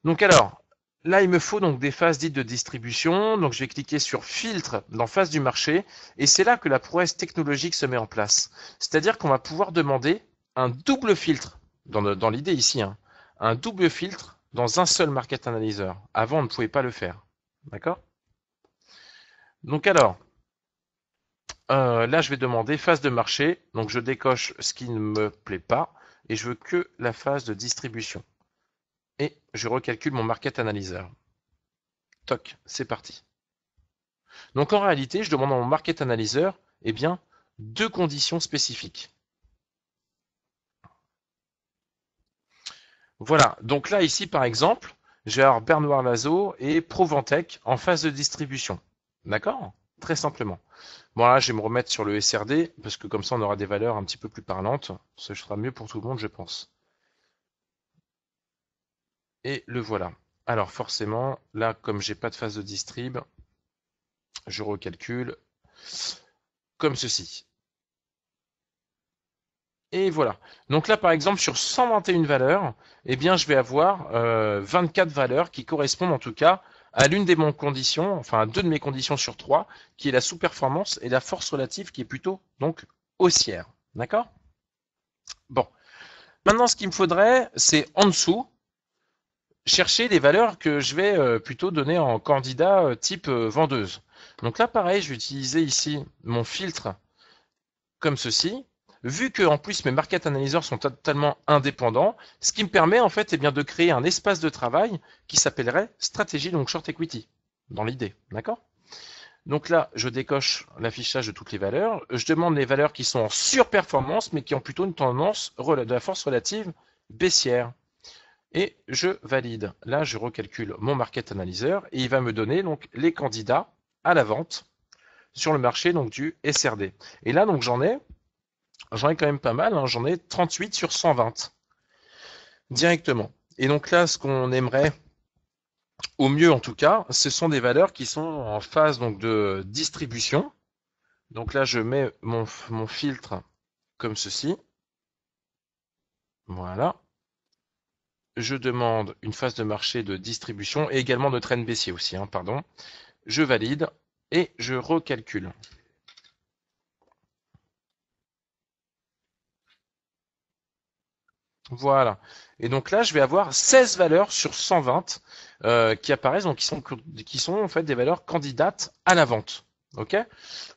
Donc alors, là, il me faut donc des phases dites de distribution. Donc je vais cliquer sur filtre dans phase du marché, et c'est là que la prouesse technologique se met en place. C'est-à-dire qu'on va pouvoir demander un double filtre, dans, dans l'idée ici, hein, un double filtre dans un seul market analyzer. Avant, on ne pouvait pas le faire. D'accord? Donc alors, euh, là je vais demander phase de marché. Donc je décoche ce qui ne me plaît pas et je veux que la phase de distribution. Et je recalcule mon market analyzer. Toc, c'est parti. Donc en réalité, je demande à mon market analyzer eh bien, deux conditions spécifiques. Voilà, donc là ici par exemple, avoir Bernard Lazo et Proventec en phase de distribution. D'accord Très simplement. Bon là, je vais me remettre sur le SRD, parce que comme ça, on aura des valeurs un petit peu plus parlantes. Ce sera mieux pour tout le monde, je pense. Et le voilà. Alors forcément, là, comme j'ai pas de phase de distrib, je recalcule comme ceci. Et voilà. Donc là, par exemple, sur 121 valeurs, eh bien, je vais avoir 24 euh, valeurs qui correspondent en tout cas à l'une des mon conditions, enfin à deux de mes conditions sur trois, qui est la sous-performance et la force relative qui est plutôt donc haussière. D'accord? Bon. Maintenant, ce qu'il me faudrait, c'est en dessous, chercher les valeurs que je vais euh, plutôt donner en candidat euh, type euh, vendeuse. Donc là, pareil, je vais utiliser ici mon filtre comme ceci vu que en plus mes market analyzers sont totalement indépendants, ce qui me permet en fait eh bien, de créer un espace de travail qui s'appellerait stratégie donc short equity, dans l'idée, d'accord? Donc là, je décoche l'affichage de toutes les valeurs. Je demande les valeurs qui sont en surperformance, mais qui ont plutôt une tendance de la force relative baissière. Et je valide. Là, je recalcule mon market analyzer et il va me donner donc les candidats à la vente sur le marché donc du SRD. Et là, donc j'en ai J'en ai quand même pas mal, hein. j'en ai 38 sur 120 directement. Et donc là, ce qu'on aimerait, au mieux en tout cas, ce sont des valeurs qui sont en phase donc de distribution. Donc là, je mets mon, filtre comme ceci. Voilà. je demande une phase de marché de distribution et également de traîne baissier aussi, hein, pardon. Je valide et je recalcule. Voilà. Et donc là, je vais avoir 16 valeurs sur 120 euh, qui apparaissent, donc qui sont, qui sont en fait des valeurs candidates à la vente. Ok?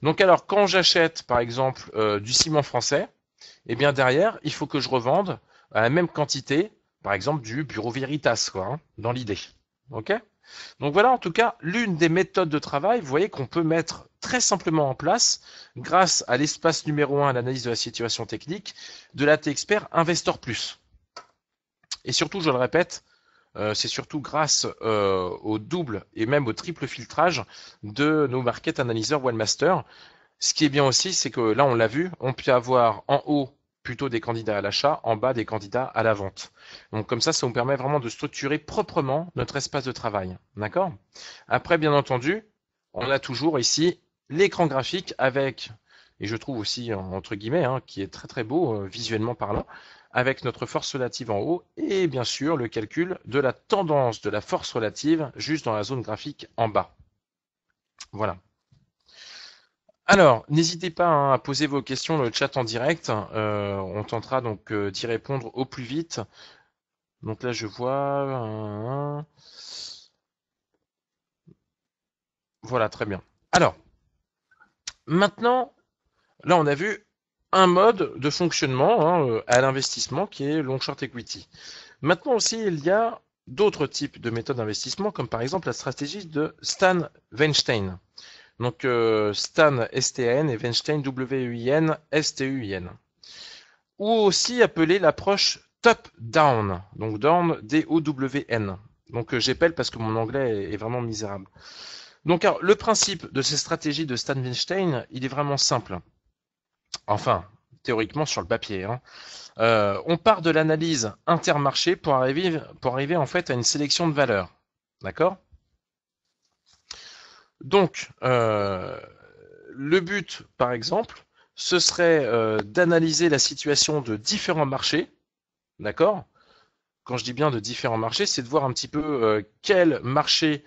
Donc alors, quand j'achète par exemple euh, du ciment français, eh bien derrière, il faut que je revende à la même quantité, par exemple du Bureau Veritas, quoi, hein, dans l'idée. Ok? Donc voilà en tout cas l'une des méthodes de travail, vous voyez qu'on peut mettre très simplement en place grâce à l'espace numéro 1, l'analyse de la situation technique, de l'AT Expert Investor Plus. Et surtout, je le répète, euh, c'est surtout grâce euh, au double et même au triple filtrage de nos market analyseurs Wellmaster. Ce qui est bien aussi, c'est que là, on l'a vu, on peut avoir en haut plutôt des candidats à l'achat, en bas des candidats à la vente. Donc comme ça, ça nous permet vraiment de structurer proprement notre espace de travail. D'accord? Après, bien entendu, on a toujours ici l'écran graphique avec, et je trouve aussi entre guillemets, hein, qui est très très beau euh, visuellement parlant, avec notre force relative en haut et bien sûr le calcul de la tendance de la force relative juste dans la zone graphique en bas. Voilà. Alors, n'hésitez pas hein, à poser vos questions dans le chat en direct. Euh, on tentera donc euh, d'y répondre au plus vite. Donc là, je vois. Voilà, très bien. Alors, maintenant, là, on a vu un mode de fonctionnement hein, euh, à l'investissement qui est long short equity. Maintenant aussi, il y a d'autres types de méthodes d'investissement, comme par exemple la stratégie de Stan Weinstein. Donc euh, Stan STN et Weinstein W-E-I-N S-T-U-I-N. Ou aussi appelée l'approche top-down, donc down D-O-W-N. Donc euh, j'appelle parce que mon anglais est vraiment misérable. Donc alors, le principe de ces stratégies de Stan Weinstein, il est vraiment simple. Enfin, théoriquement sur le papier. Hein. Euh, on part de l'analyse intermarché pour arriver, en fait à une sélection de valeurs. D'accord? Donc, euh, le but, par exemple, ce serait euh, d'analyser la situation de différents marchés. D'accord? Quand je dis bien de différents marchés, c'est de voir un petit peu quel marché,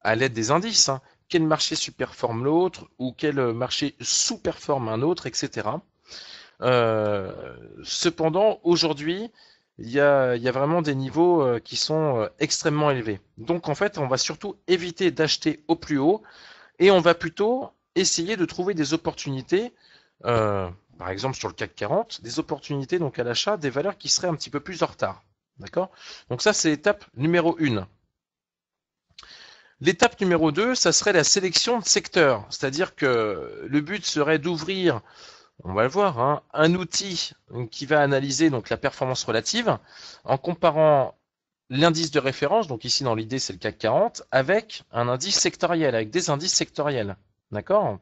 à l'aide des indices, hein, quel marché superforme l'autre ou quel marché sous-performe un autre, etc. Euh, cependant, aujourd'hui, il y, a, vraiment des niveaux euh, qui sont euh, extrêmement élevés. Donc en fait, on va surtout éviter d'acheter au plus haut et on va plutôt essayer de trouver des opportunités, par exemple sur le CAC 40, des opportunités donc à l'achat des valeurs qui seraient un petit peu plus en retard. D'accord? Donc ça, c'est l'étape numéro 1. L'étape numéro 2, ça serait la sélection de secteurs. C'est-à-dire que le but serait d'ouvrir, on va le voir, hein, un outil qui va analyser donc la performance relative en comparant l'indice de référence, donc ici dans l'idée c'est le CAC 40, avec un indice sectoriel, avec des indices sectoriels. D'accord?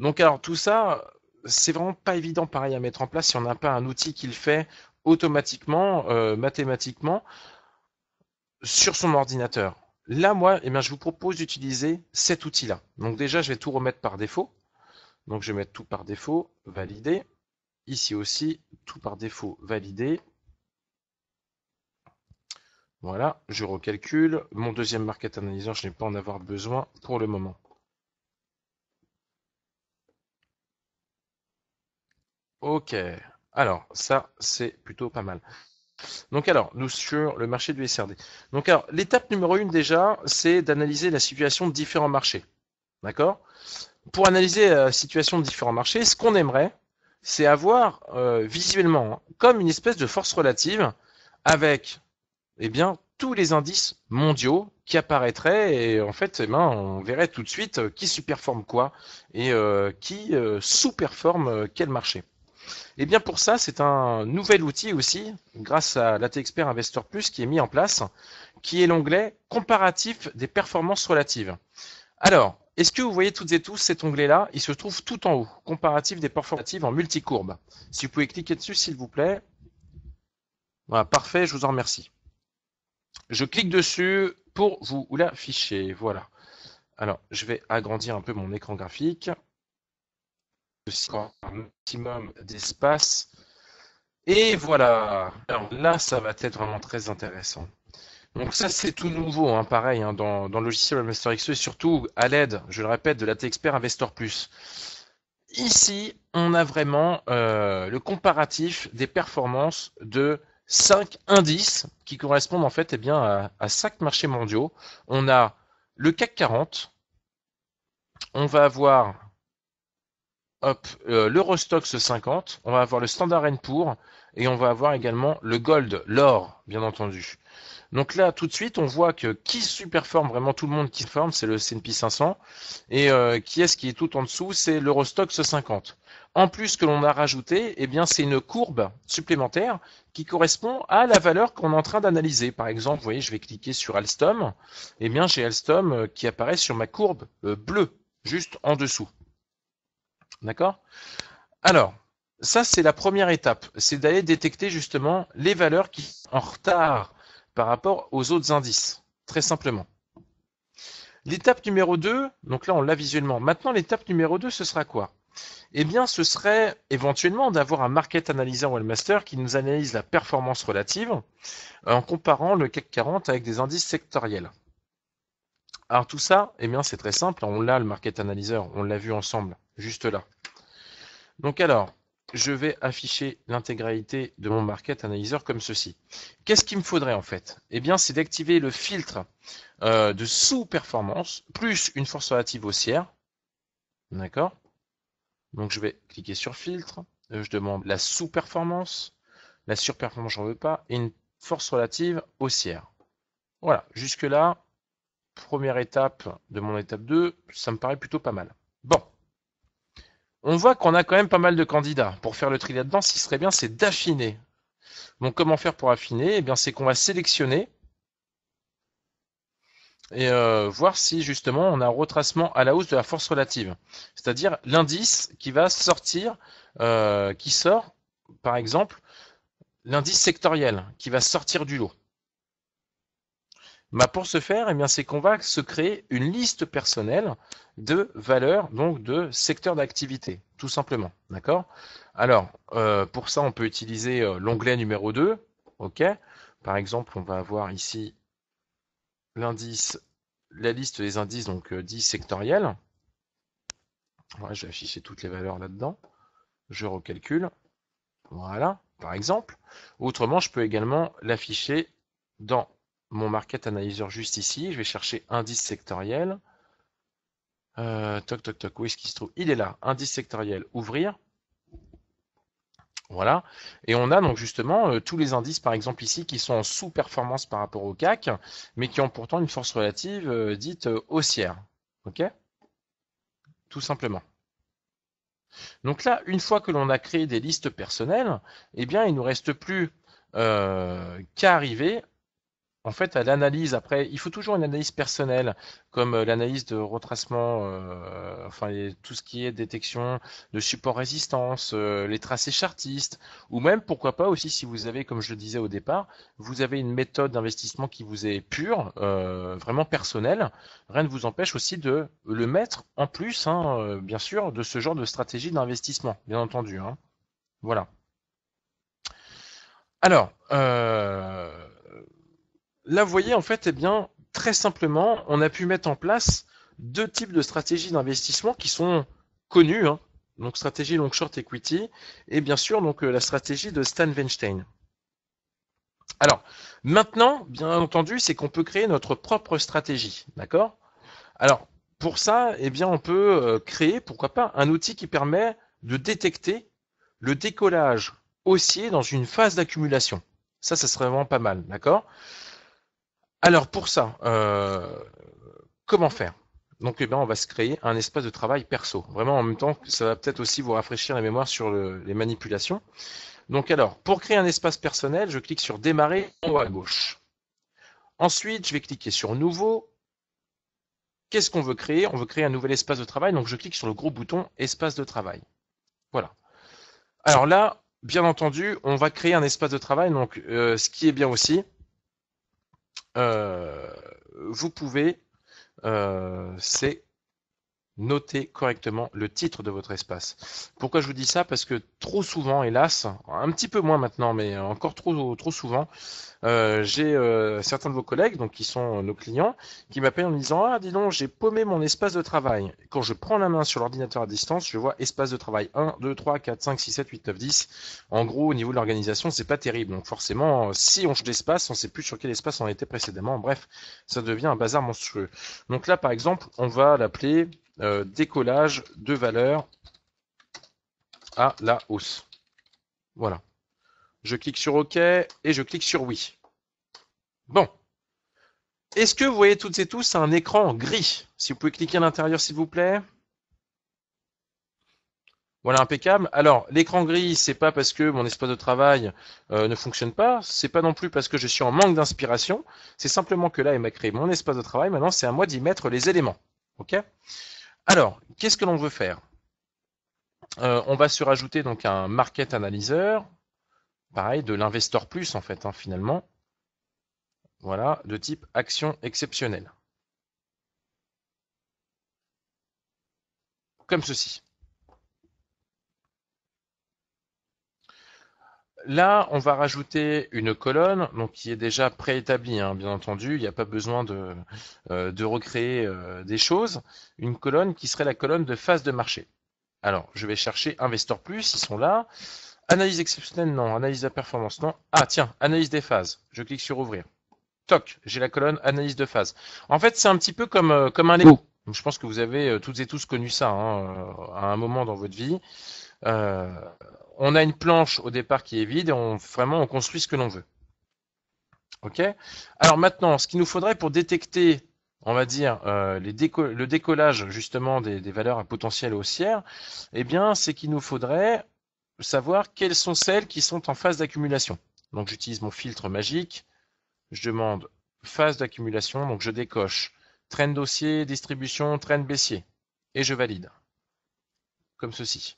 Donc alors tout ça, c'est vraiment pas évident pareil à mettre en place si on n'a pas un outil qui le fait automatiquement, euh, mathématiquement sur son ordinateur. Là, moi, eh bien, je vous propose d'utiliser cet outil-là. Donc déjà, je vais tout remettre par défaut. Donc je vais mettre tout par défaut, valider. Ici aussi, tout par défaut, valider. Voilà, je recalcule. Mon deuxième market analyzer, je n'ai pas en avoir besoin pour le moment. Ok, alors ça, c'est plutôt pas mal. Donc alors, nous sur le marché du SRD. Donc alors, l'étape numéro 1 déjà, c'est d'analyser la situation de différents marchés. D'accord? Pour analyser la situation de différents marchés, ce qu'on aimerait, c'est avoir euh, visuellement hein, comme une espèce de force relative avec eh bien, tous les indices mondiaux qui apparaîtraient et en fait eh ben, on verrait tout de suite euh, qui superforme quoi et euh, qui sous-performe quel marché. Et eh bien pour ça, c'est un nouvel outil aussi, grâce à l'AT Expert Investor Plus qui est mis en place, qui est l'onglet comparatif des performances relatives. Alors, est-ce que vous voyez toutes et tous cet onglet-là? Il se trouve tout en haut, comparatif des performances relatives en multicourbe. Si vous pouvez cliquer dessus, s'il vous plaît. Voilà, parfait, je vous en remercie. Je clique dessus pour vous l'afficher. Voilà. Alors, je vais agrandir un peu mon écran graphique un maximum d'espace. Et voilà. Alors là, ça va être vraiment très intéressant. Donc ça, c'est tout nouveau, hein, pareil, hein, dans, le logiciel Master XE et surtout à l'aide, je le répète, de la T-Expert Investor Plus. Ici, on a vraiment euh, le comparatif des performances de cinq indices qui correspondent en fait eh bien, à, à cinq marchés mondiaux. On a le CAC 40, on va avoir hop, euh, l'Eurostox 50, on va avoir le Standard Poor's et on va avoir également le Gold, l'or, bien entendu. Donc là, tout de suite, on voit que qui superforme vraiment tout le monde qui forme, c'est le S&P 500. Et euh, qui est-ce qui est tout en dessous, c'est l'Eurostox 50. En plus que l'on a rajouté, eh bien, c'est une courbe supplémentaire qui correspond à la valeur qu'on est en train d'analyser. Par exemple, vous voyez, je vais cliquer sur Alstom. Eh bien, j'ai Alstom euh, qui apparaît sur ma courbe euh, bleue, juste en dessous. D'accord? Alors, ça, c'est la première étape. C'est d'aller détecter justement les valeurs qui sont en retard par rapport aux autres indices, très simplement. L'étape numéro 2, donc là on l'a visuellement. Maintenant l'étape numéro 2, ce sera quoi? Eh bien ce serait éventuellement d'avoir un market analyzer Wellmaster qui nous analyse la performance relative en comparant le CAC 40 avec des indices sectoriels. Alors tout ça, eh bien c'est très simple, on l'a le market analyzer, on l'a vu ensemble, juste là. Donc alors, je vais afficher l'intégralité de mon market analyzer comme ceci. Qu'est-ce qu'il me faudrait en fait? Eh bien, c'est d'activer le filtre euh, de sous-performance plus une force relative haussière. D'accord? Donc, je vais cliquer sur filtre. Euh, je demande la sous-performance. La surperformance, j'en veux pas. Et une force relative haussière. Voilà, jusque-là, première étape de mon étape 2, ça me paraît plutôt pas mal. Bon, on voit qu'on a quand même pas mal de candidats. Pour faire le tri là-dedans, ce qui serait bien, c'est d'affiner. Donc comment faire pour affiner? Eh bien, c'est qu'on va sélectionner et euh, voir si justement on a un retracement à la hausse de la force relative. C'est-à-dire l'indice qui va sortir, euh, qui sort, par exemple, l'indice sectoriel, qui va sortir du lot. Bah pour ce faire, eh c'est qu'on va se créer une liste personnelle de valeurs, donc de secteurs d'activité, tout simplement. D'accord? Alors, euh, pour ça, on peut utiliser euh, l'onglet numéro 2. OK? Par exemple, on va avoir ici l'indice, la liste des indices, donc euh, 10 sectoriels. je vais afficher toutes les valeurs là-dedans. Je recalcule. Voilà, par exemple. Autrement, je peux également l'afficher dans mon market analyzer juste ici. Je vais chercher indice sectoriel. Euh, toc, toc, toc. Où est-ce qu'il se trouve? Il est là. Indice sectoriel. Ouvrir. Voilà. Et on a donc justement euh, tous les indices, par exemple ici, qui sont en sous-performance par rapport au CAC, mais qui ont pourtant une force relative euh, dite haussière. OK? Tout simplement. Donc là, une fois que l'on a créé des listes personnelles, eh bien, il ne nous reste plus qu'à arriver en fait, à l'analyse, après, il faut toujours une analyse personnelle, comme euh, l'analyse de retracement, euh, enfin, tout ce qui est détection de support résistance, euh, les tracés chartistes, ou même, pourquoi pas aussi, si vous avez, comme je le disais au départ, vous avez une méthode d'investissement qui vous est pure, vraiment personnelle, rien ne vous empêche aussi de le mettre en plus, hein, bien sûr, de ce genre de stratégie d'investissement, bien entendu. Hein. Voilà. Alors, euh, Là, vous voyez, en fait, eh bien, très simplement, on a pu mettre en place deux types de stratégies d'investissement qui sont connues. Hein. Donc, stratégie long short equity et bien sûr, donc euh, la stratégie de Stan Weinstein. Alors, maintenant, bien entendu, c'est qu'on peut créer notre propre stratégie. D'accord? Alors, pour ça, eh bien, on peut euh, créer, pourquoi pas, un outil qui permet de détecter le décollage haussier dans une phase d'accumulation. Ça, ça serait vraiment pas mal, d'accord? Alors pour ça, euh, comment faire? Donc eh ben, on va se créer un espace de travail perso. Vraiment en même temps, ça va peut-être aussi vous rafraîchir la mémoire sur les manipulations. Donc alors, pour créer un espace personnel, je clique sur démarrer en haut à gauche. Ensuite, je vais cliquer sur nouveau. Qu'est-ce qu'on veut créer? On veut créer un nouvel espace de travail, donc je clique sur le gros bouton espace de travail. Voilà. Alors là, bien entendu, on va créer un espace de travail, donc euh, ce qui est bien aussi, vous pouvez, euh, c'est notez correctement le titre de votre espace. Pourquoi je vous dis ça? Parce que trop souvent, hélas, un petit peu moins maintenant, mais encore trop, trop souvent, euh, j'ai euh, certains de vos collègues, donc qui sont nos clients, qui m'appellent en me disant Ah, dis donc, j'ai paumé mon espace de travail. Quand je prends la main sur l'ordinateur à distance, je vois espace de travail 1, 2, 3, 4, 5, 6, 7, 8, 9, 10. En gros, au niveau de l'organisation, c'est pas terrible. Donc forcément, si on change d'espace, on sait plus sur quel espace on était précédemment. Bref, ça devient un bazar monstrueux. Donc là, par exemple, on va l'appeler euh, décollage de valeur à la hausse. Voilà. Je clique sur OK et je clique sur oui. Bon. Est-ce que vous voyez toutes et tous un écran gris? Si vous pouvez cliquer à l'intérieur, s'il vous plaît. Voilà, impeccable. Alors, l'écran gris, c'est pas parce que mon espace de travail euh, ne fonctionne pas, c'est pas non plus parce que je suis en manque d'inspiration, c'est simplement que là, il m'a créé mon espace de travail, maintenant c'est à moi d'y mettre les éléments. OK? Alors, qu'est-ce que l'on veut faire? Euh, On va se rajouter donc un market analyzer, pareil, de l'investor plus en fait, hein, finalement. Voilà, de type action exceptionnelle. Comme ceci. Là, on va rajouter une colonne donc qui est déjà préétablie, hein, bien entendu. Il n'y a pas besoin de, euh, de recréer euh, des choses. Une colonne qui serait la colonne de phase de marché. Alors, je vais chercher Investor Plus, ils sont là. Analyse exceptionnelle, non. Analyse de la performance, non. Ah, tiens, analyse des phases. Je clique sur Ouvrir. Toc, j'ai la colonne Analyse de phase. En fait, c'est un petit peu comme, euh, comme un Lego. Je pense que vous avez toutes et tous connu ça hein, à un moment dans votre vie on a une planche au départ qui est vide et on, vraiment on construit ce que l'on veut. Ok? Alors maintenant, ce qu'il nous faudrait pour détecter, on va dire, euh, le décollage justement des, valeurs à potentiel haussière, eh bien, c'est qu'il nous faudrait savoir quelles sont celles qui sont en phase d'accumulation. Donc j'utilise mon filtre magique, je demande phase d'accumulation, donc je décoche traîne dossier, distribution, traîne baissier, et je valide. Comme ceci.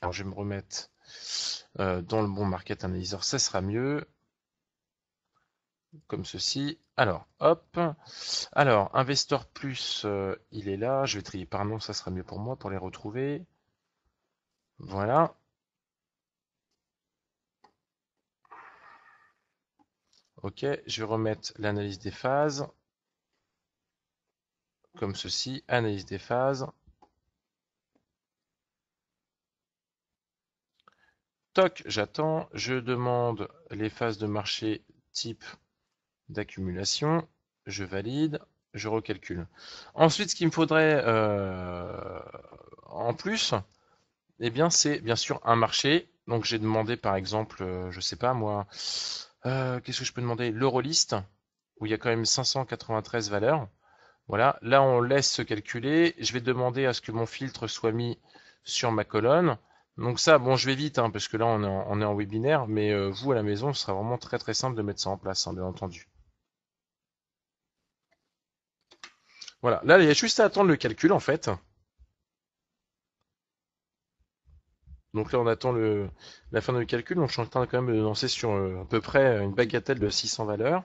Alors je vais me remettre euh, dans le bon market analyzer, ça sera mieux. Comme ceci. Alors, hop. Alors, Investor Plus, euh, il est là. Je vais trier par nom, ça sera mieux pour moi pour les retrouver. Voilà. Ok, je vais remettre l'analyse des phases. Comme ceci, analyse des phases. Toc, j'attends. Je demande les phases de marché type d'accumulation. Je valide. Je recalcule. Ensuite, ce qu'il me faudrait euh, en plus, eh bien, c'est bien sûr un marché. Donc, j'ai demandé par exemple, euh, je sais pas moi, euh, qu'est-ce que je peux demander? L'Eurolist, où il y a quand même 593 valeurs. Voilà, là on laisse se calculer. Je vais demander à ce que mon filtre soit mis sur ma colonne. Donc ça, bon, je vais vite, hein, parce que là, on est en, webinaire, mais euh, vous, à la maison, ce sera vraiment très très simple de mettre ça en place, hein, bien entendu. Voilà, là, il y a juste à attendre le calcul, en fait. Donc là, on attend la fin du calcul, donc je suis en train quand même de lancer sur euh, à peu près une bagatelle de 600 valeurs.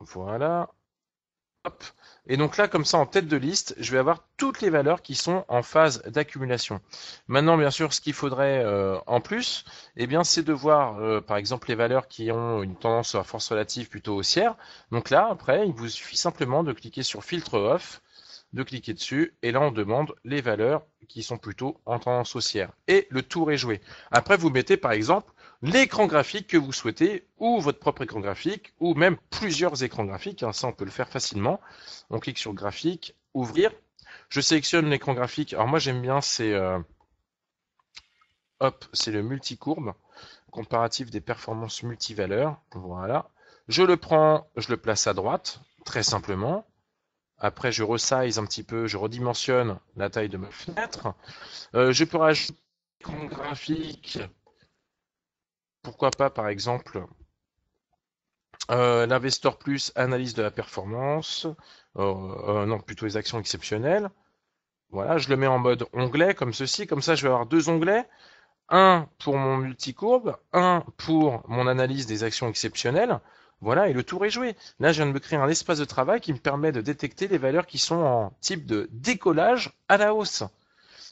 Voilà. Hop. Et donc là, comme ça, en tête de liste, je vais avoir toutes les valeurs qui sont en phase d'accumulation. Maintenant, bien sûr, ce qu'il faudrait euh, en plus, eh bien, c'est de voir, euh, par exemple, les valeurs qui ont une tendance à force relative plutôt haussière. Donc là, après, il vous suffit simplement de cliquer sur filtre off, de cliquer dessus, et là, on demande les valeurs qui sont plutôt en tendance haussière. Et le tour est joué. Après, vous mettez, par exemple, l'écran graphique que vous souhaitez, ou votre propre écran graphique, ou même plusieurs écrans graphiques. Hein, ça, on peut le faire facilement. On clique sur graphique, ouvrir. Je sélectionne l'écran graphique. Alors moi, j'aime bien, c'est euh, c'est le multicourbe, comparatif des performances multivaleurs. Voilà. Je le prends, je le place à droite, très simplement. Après, je resize un petit peu, je redimensionne la taille de ma fenêtre. Euh, je peux rajouter l'écran graphique pourquoi pas, par exemple, euh, l'investor plus, analyse de la performance, euh, euh, non, plutôt les actions exceptionnelles. Voilà, je le mets en mode onglet, comme ceci, comme ça je vais avoir deux onglets. un pour mon multicourbe, un pour mon analyse des actions exceptionnelles. Voilà, et le tour est joué. Là, je viens de me créer un espace de travail qui me permet de détecter les valeurs qui sont en type de décollage à la hausse.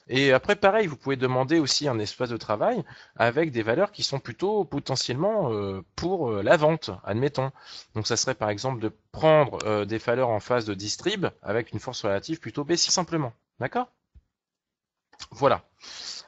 Et après, pareil, vous pouvez demander aussi un espace de travail avec des valeurs qui sont plutôt potentiellement euh, pour euh, la vente, admettons. Donc ça serait par exemple de prendre euh, des valeurs en phase de distrib avec une force relative plutôt baissière simplement. D'accord? Voilà.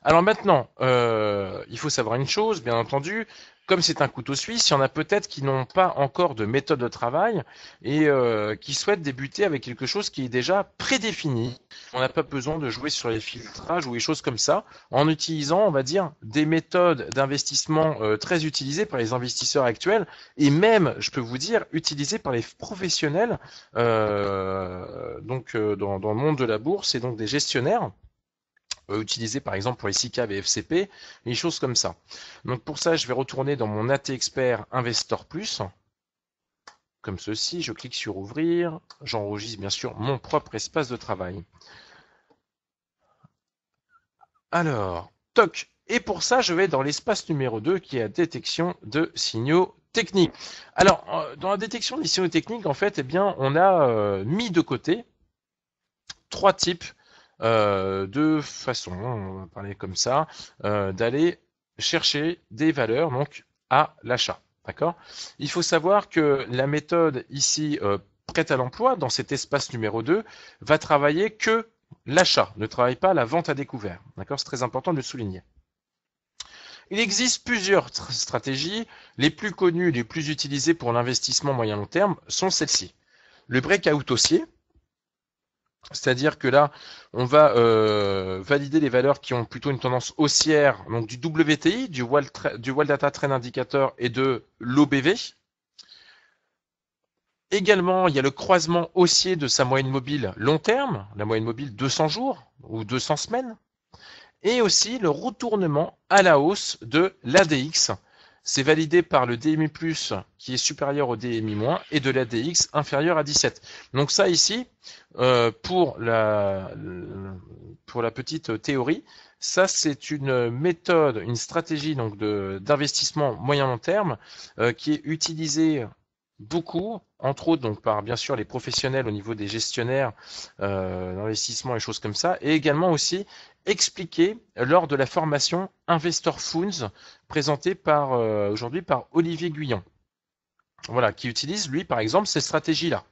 Alors maintenant, il faut savoir une chose, bien entendu, comme c'est un couteau suisse, il y en a peut-être qui n'ont pas encore de méthode de travail et euh, qui souhaitent débuter avec quelque chose qui est déjà prédéfini. On n'a pas besoin de jouer sur les filtrages ou les choses comme ça, en utilisant, on va dire, des méthodes d'investissement euh, très utilisées par les investisseurs actuels et même, je peux vous dire, utilisées par les professionnels euh, donc dans, dans le monde de la bourse et donc des gestionnaires utiliser par exemple pour les SICAV et FCP, des choses comme ça. Donc pour ça, je vais retourner dans mon AT Expert Investor Plus, comme ceci, je clique sur ouvrir, j'enregistre bien sûr mon propre espace de travail. Alors, toc, et pour ça, je vais dans l'espace numéro 2 qui est la détection de signaux techniques. Alors, euh, dans la détection des signaux techniques, en fait, eh bien, on a euh, mis de côté trois types euh, de façon, on va parler comme ça, euh, d'aller chercher des valeurs donc à l'achat. Il faut savoir que la méthode ici euh, prête à l'emploi, dans cet espace numéro 2, va travailler que l'achat, ne travaille pas la vente à découvert. D'accord? C'est très important de le souligner. Il existe plusieurs stratégies. Les plus connues, les plus utilisées pour l'investissement moyen long terme sont celles-ci. Le breakout haussier, c'est-à-dire que là, on va euh, valider les valeurs qui ont plutôt une tendance haussière, donc du WTI, du Wall, du Data Trend Indicator et de l'OBV. Également, il y a le croisement haussier de sa moyenne mobile long terme, la moyenne mobile 200 jours ou 200 semaines. Et aussi le retournement à la hausse de l'ADX, c'est validé par le DMI+, qui est supérieur au DMI-, et de l'ADX inférieur à 17. Donc ça ici, euh, pour, la, pour la petite théorie, ça c'est une méthode, une stratégie donc d'investissement moyen long terme euh, qui est utilisée beaucoup, entre autres donc par bien sûr les professionnels au niveau des gestionnaires euh, d'investissement et choses comme ça, et également aussi expliqué lors de la formation Investor Funds présentée par euh, aujourd'hui par Olivier Guyon. Voilà, qui utilise lui par exemple ces stratégies-là.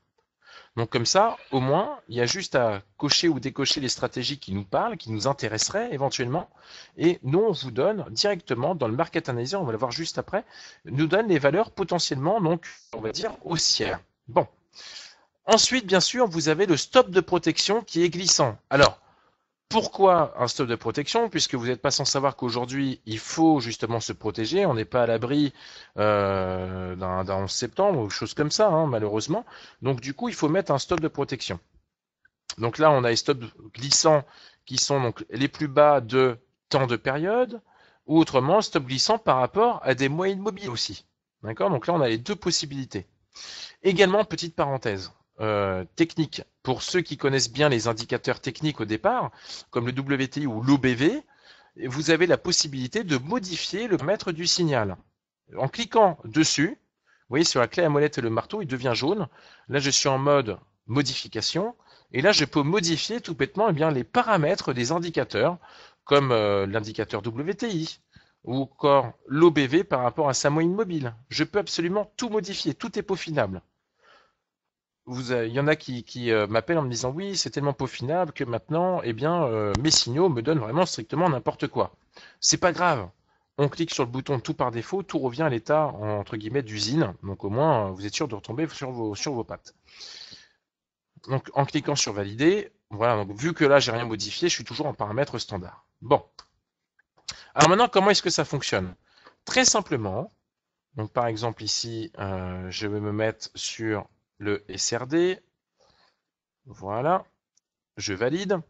Donc comme ça, au moins, il y a juste à cocher ou décocher les stratégies qui nous parlent, qui nous intéresseraient éventuellement. Et nous, on vous donne directement dans le market analyzer, on va le voir juste après, nous donne les valeurs potentiellement, donc, on va dire, haussières. Bon. Ensuite, bien sûr, vous avez le stop de protection qui est glissant. Alors, pourquoi un stop de protection Puisque vous n'êtes pas sans savoir qu'aujourd'hui, il faut justement se protéger. On n'est pas à l'abri euh, d'un 11 septembre ou chose comme ça, hein, malheureusement. Donc du coup, il faut mettre un stop de protection. Donc là, on a les stops glissants qui sont donc les plus bas de temps de période, ou autrement, stop glissant par rapport à des moyennes mobiles aussi. D'accord? Donc là, on a les deux possibilités. Également, petite parenthèse, euh, technique. Pour ceux qui connaissent bien les indicateurs techniques au départ, comme le WTI ou l'OBV, vous avez la possibilité de modifier le paramètre du signal. En cliquant dessus, vous voyez sur la clé à molette et le marteau, il devient jaune. Là, je suis en mode modification. Et là, je peux modifier tout bêtement eh les paramètres des indicateurs, comme euh, l'indicateur WTI ou encore l'OBV par rapport à sa moyenne mobile. Je peux absolument tout modifier, tout est peaufinable il y en a qui, euh, m'appellent en me disant oui, c'est tellement peaufinable que maintenant, eh bien, euh, mes signaux me donnent vraiment strictement n'importe quoi. C'est pas grave. On clique sur le bouton tout par défaut, tout revient à l'état entre guillemets d'usine. Donc au moins, vous êtes sûr de retomber sur vos, pattes. Donc en cliquant sur valider, voilà. Donc vu que là j'ai rien modifié, je suis toujours en paramètre standard. Bon. Alors maintenant, comment est-ce que ça fonctionne? Très simplement. Donc par exemple ici, euh, je vais me mettre sur le SRD. Voilà. Je valide.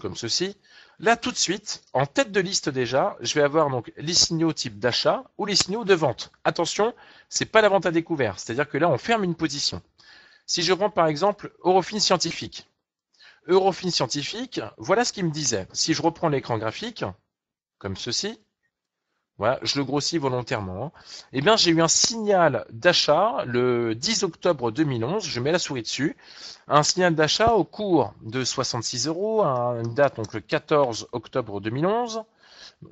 Comme ceci. Là, tout de suite, en tête de liste déjà, je vais avoir donc les signaux type d'achat ou les signaux de vente. Attention, c'est pas la vente à découvert. C'est-à-dire que là, on ferme une position. Si je prends par exemple Eurofin Scientifique. Eurofin Scientifique, voilà ce qu'il me disait. Si je reprends l'écran graphique, comme ceci. Je le grossis volontairement. Eh bien, j'ai eu un signal d'achat le 10 octobre 2011. Je mets la souris dessus. Un signal d'achat au cours de 66 euros, à une date donc le 14 octobre 2011.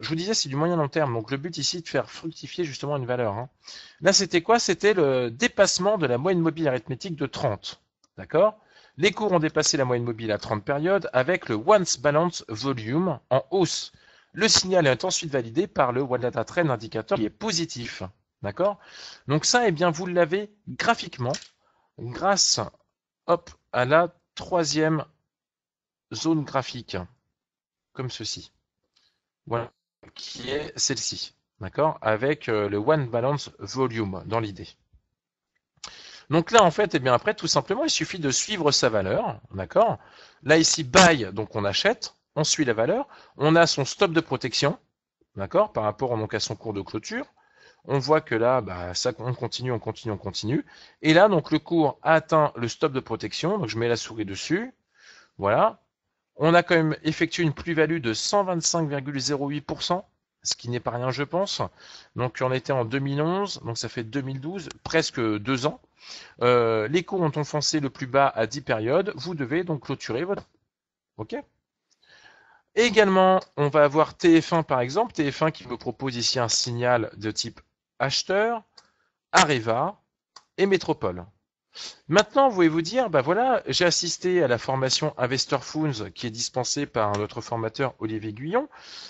Je vous disais, c'est du moyen long terme. Donc, le but ici, de faire fructifier justement une valeur. Hein. Là, c'était quoi? C'était le dépassement de la moyenne mobile arithmétique de 30. D'accord? Les cours ont dépassé la moyenne mobile à 30 périodes avec le Once Balance Volume en hausse. Le signal est ensuite validé par le One Data Trend indicateur qui est positif. D'accord? Donc ça, eh bien, vous l'avez graphiquement grâce hop, à la troisième zone graphique, comme ceci. Voilà, qui est celle-ci. D'accord? Avec euh, le One Balance Volume dans l'idée. Donc là, en fait, eh bien après, tout simplement, il suffit de suivre sa valeur. D'accord? Là, ici, buy, donc on achète on suit la valeur, on a son stop de protection, d'accord, par rapport donc, à son cours de clôture. On voit que là, bah, ça, on continue, on continue, on continue. Et là, donc le cours a atteint le stop de protection, donc je mets la souris dessus. Voilà. On a quand même effectué une plus-value de 125,08%, ce qui n'est pas rien, je pense. Donc on était en 2011, donc ça fait 2012, presque deux ans. Euh, les cours ont enfoncé le plus bas à 10 périodes. Vous devez donc clôturer votre. OK? Également, on va avoir TF1 par exemple, TF1 qui me propose ici un signal de type acheteur, Areva et Métropole. Maintenant, vous pouvez vous dire, bah voilà, j'ai assisté à la formation Investor Funds qui est dispensée par notre formateur Olivier Guyon.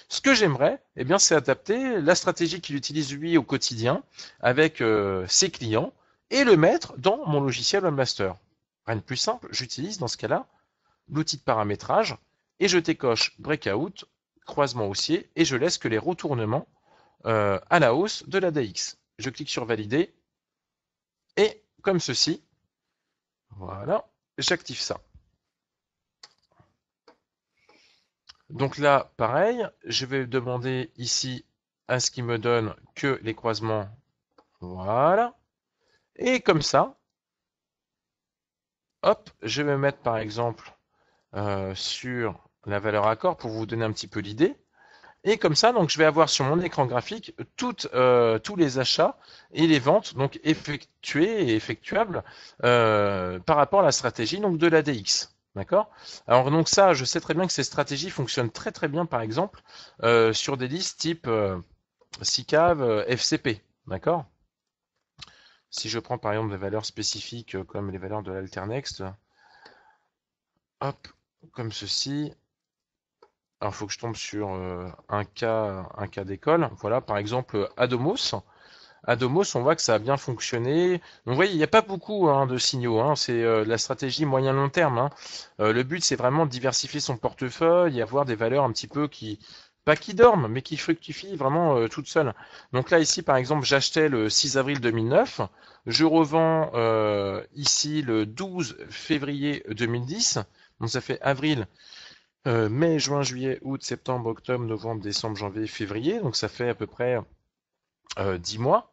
Ce que j'aimerais, eh bien, c'est adapter la stratégie qu'il utilise lui au quotidien avec euh, ses clients et le mettre dans mon logiciel Webmaster. Rien de plus simple, j'utilise dans ce cas-là l'outil de paramétrage et je décoche breakout, croisement haussier, et je laisse que les retournements euh, à la hausse de la DX. Je clique sur valider, et comme ceci, voilà, j'active ça. Donc là, pareil, je vais demander ici à ce qu'il me donne que les croisements. Voilà. Et comme ça, hop, je vais mettre par exemple euh, sur la valeur accord pour vous donner un petit peu l'idée. Et comme ça, donc, je vais avoir sur mon écran graphique toutes, euh, tous les achats et les ventes donc effectués et effectuables euh, par rapport à la stratégie donc de l'ADX. D'accord? Alors donc ça, je sais très bien que ces stratégies fonctionnent très très bien, par exemple, euh, sur des listes type SICAV, FCP. D'accord? Si je prends par exemple des valeurs spécifiques comme les valeurs de l'Alternext, hop, comme ceci, alors, faut que je tombe sur euh, un cas, un cas d'école. Voilà, par exemple, Adomos. Adomos, on voit que ça a bien fonctionné. Donc, vous voyez, il n'y a pas beaucoup hein, de signaux. Hein. C'est euh, la stratégie moyen-long terme. Hein. Euh, le but, c'est vraiment de diversifier son portefeuille et avoir des valeurs un petit peu qui, pas qui dorment, mais qui fructifient vraiment toutes seules. Donc là, ici, par exemple, j'achetais le 6 avril 2009. Je revends ici le 12 février 2010. Donc ça fait avril, euh, mai, juin, juillet, août, septembre, octobre, novembre, décembre, janvier, février. Donc ça fait à peu près euh, 10 mois.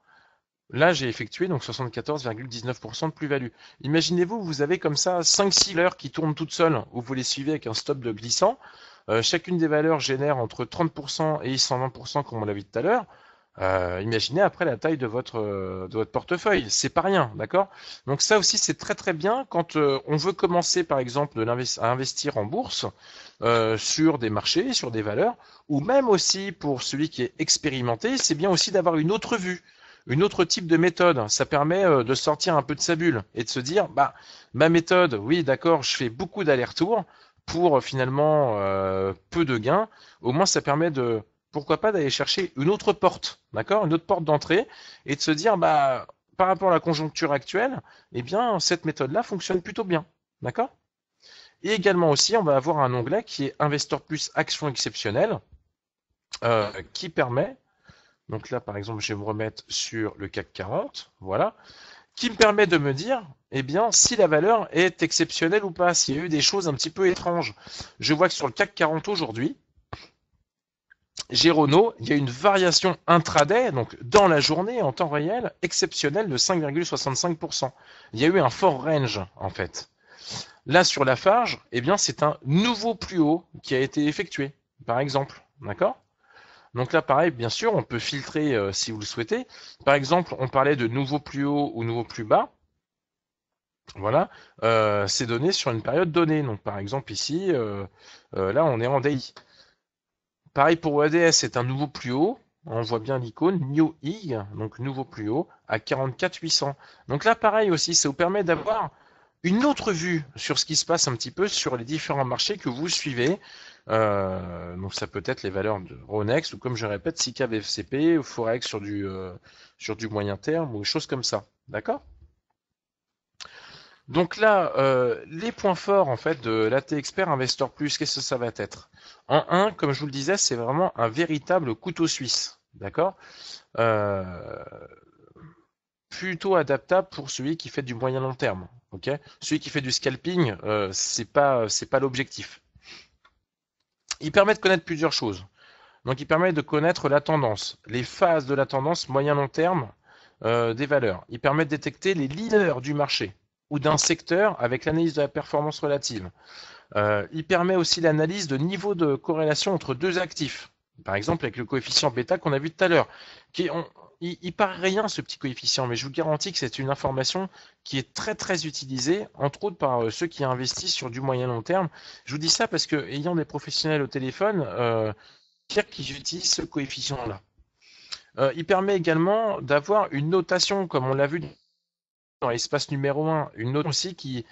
Là, j'ai effectué donc 74,19% de plus-value. Imaginez-vous, vous avez comme ça 5-6 valeurs qui tournent toutes seules, où vous les suivez avec un stop de glissant. Euh, chacune des valeurs génère entre 30% et 120%, comme on l'a vu tout à l'heure. Euh, imaginez après la taille de votre, euh, de votre portefeuille. C'est pas rien, d'accord? Donc ça aussi, c'est très très bien quand euh, on veut commencer, par exemple, à investir en bourse sur des marchés, sur des valeurs, ou même aussi pour celui qui est expérimenté, c'est bien aussi d'avoir une autre vue une autre type de méthode. Ça permet de sortir un peu de sa bulle et de se dire, bah, ma méthode, oui, d'accord, je fais beaucoup d'allers-retours pour finalement peu de gains. Au moins, ça permet de pourquoi pas d'aller chercher une autre porte, d'accord, une autre porte d'entrée, et de se dire, bah, par rapport à la conjoncture actuelle, eh bien, cette méthode-là fonctionne plutôt bien, d'accord? Et également aussi, on va avoir un onglet qui est Investor Plus Action Exceptionnelle, euh, qui permet, donc là, par exemple, je vais me remettre sur le CAC 40, voilà, qui me permet de me dire, eh bien, si la valeur est exceptionnelle ou pas, s'il y a eu des choses un petit peu étranges. Je vois que sur le CAC 40 aujourd'hui, Gérono, il y a une variation intraday, donc dans la journée, en temps réel, exceptionnelle de 5,65%. Il y a eu un fort range, en fait. Là, sur la Farge, eh bien, c'est un nouveau plus haut qui a été effectué, par exemple. D'accord? Donc là, pareil, bien sûr, on peut filtrer euh, si vous le souhaitez. Par exemple, on parlait de nouveau plus haut ou nouveau plus bas. Voilà, euh, c'est donné sur une période donnée. Donc par exemple ici, euh, là on est en DI. Pareil pour OADS, c'est un nouveau plus haut. On voit bien l'icône New I, donc nouveau plus haut, à 44 800. Donc là pareil aussi, ça vous permet d'avoir une autre vue sur ce qui se passe un petit peu sur les différents marchés que vous suivez. Euh, donc ça peut être les valeurs de Ronex ou comme je répète, Sika VFCP ou Forex sur du, euh, sur du moyen terme ou choses comme ça. D'accord? Donc là, euh, les points forts en fait de l'AT Expert Investor Plus, qu'est-ce que ça va être? En 1, comme je vous le disais, c'est vraiment un véritable couteau suisse. D'accord? Plutôt adaptable pour celui qui fait du moyen long terme. Celui qui fait du scalping, euh, c'est pas pas l'objectif. Il permet de connaître plusieurs choses. Donc il permet de connaître la tendance, les phases de la tendance moyen-long terme euh, des valeurs. Il permet de détecter les leaders du marché ou d'un secteur avec l'analyse de la performance relative. Euh, il permet aussi l'analyse de niveau de corrélation entre deux actifs. Par exemple avec le coefficient bêta qu'on a vu tout à l'heure. Il, il, paraît rien ce petit coefficient, mais je vous garantis que c'est une information qui est très très utilisée, entre autres par euh, ceux qui investissent sur du moyen long terme. Je vous dis ça parce que ayant des professionnels au téléphone, euh, qu'ils utilisent ce coefficient-là. Euh, il permet également d'avoir une notation, comme on l'a vu dans l'espace numéro 1, une notation aussi qui,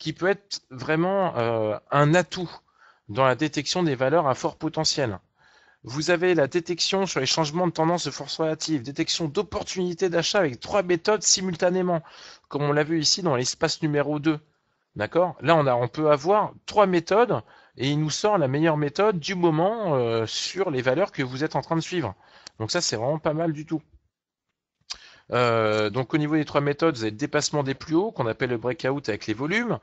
qui peut être vraiment euh, un atout dans la détection des valeurs à fort potentiel. Vous avez la détection sur les changements de tendance de force relative, détection d'opportunités d'achat avec trois méthodes simultanément, comme on l'a vu ici dans l'espace numéro 2. D'accord? Là, on, a, on peut avoir trois méthodes et il nous sort la meilleure méthode du moment euh, sur les valeurs que vous êtes en train de suivre. Donc ça, c'est vraiment pas mal du tout. Euh, donc au niveau des trois méthodes, vous avez le dépassement des plus hauts qu'on appelle le breakout avec les volumes.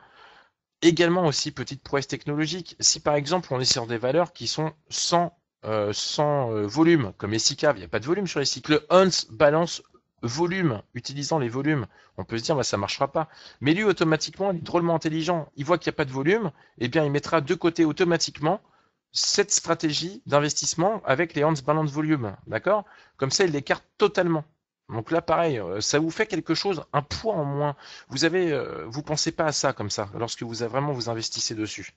Également aussi petite prouesse technologique. Si par exemple on est sur des valeurs qui sont sans sans volume, comme les SICAV, il n'y a pas de volume sur les cycles. Le HUNS balance volume, utilisant les volumes. On peut se dire, bah, ça marchera pas. Mais lui, automatiquement, il est drôlement intelligent. Il voit qu'il n'y a pas de volume, et eh bien, il mettra de côté automatiquement cette stratégie d'investissement avec les Hans Balance Volume. D'accord? Comme ça, il l'écarte totalement. Donc là, pareil, euh, ça vous fait quelque chose, un poids en moins. Vous avez, vous pensez pas à ça comme ça, lorsque vous vraiment vous investissez dessus.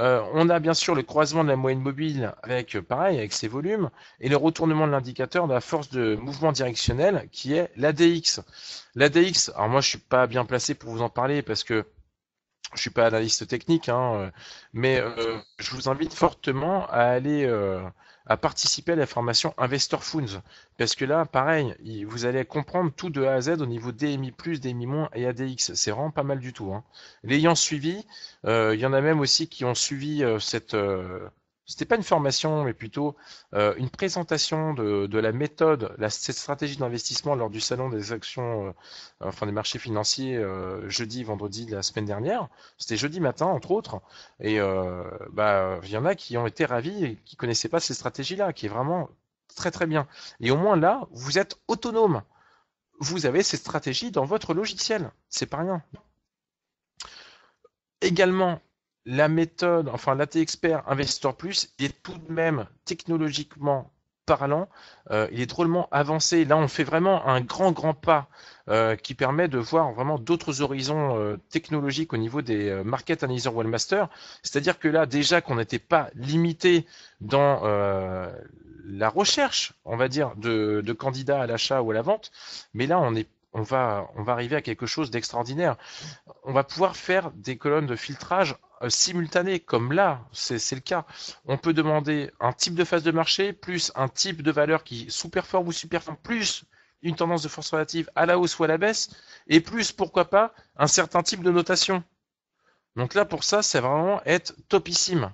Euh, on a bien sûr le croisement de la moyenne mobile avec, euh, pareil, avec ses volumes, et le retournement de l'indicateur de la force de mouvement directionnel qui est l'ADX. L'ADX, alors moi je suis pas bien placé pour vous en parler parce que je suis pas analyste technique, hein, euh, mais je vous invite fortement à aller à participer à la formation Investor Funds. Parce que là, pareil, vous allez comprendre tout de A à Z au niveau DMI+, DMI- et ADX. C'est vraiment pas mal du tout. Hein. L'ayant suivi, euh, il y en a même aussi qui ont suivi euh, cette, euh, c'était pas une formation, mais plutôt euh, une présentation de, la méthode, cette stratégie d'investissement lors du salon des actions, euh, enfin des marchés financiers, euh, jeudi, vendredi de la semaine dernière. C'était jeudi matin, entre autres. Et bah, il y en a qui ont été ravis et qui connaissaient pas ces stratégies-là, qui est vraiment très très bien. Et au moins là, vous êtes autonome. Vous avez ces stratégies dans votre logiciel. C'est pas rien. Également, la méthode, enfin l'AT Expert Investor Plus, est tout de même technologiquement parlant, euh, il est drôlement avancé. Là, on fait vraiment un grand, grand pas euh, qui permet de voir vraiment d'autres horizons euh, technologiques au niveau des Market Analyzer Wellmaster. C'est-à-dire que là, déjà qu'on n'était pas limité dans la recherche, on va dire, de, de candidats à l'achat ou à la vente, mais là, on est on va, on va arriver à quelque chose d'extraordinaire. On va pouvoir faire des colonnes de filtrage euh, simultanées, comme là, c'est le cas. On peut demander un type de phase de marché, plus un type de valeur qui sous-performe ou super-performe, plus une tendance de force relative à la hausse ou à la baisse, et plus, pourquoi pas, un certain type de notation. Donc là, pour ça, c'est vraiment être topissime.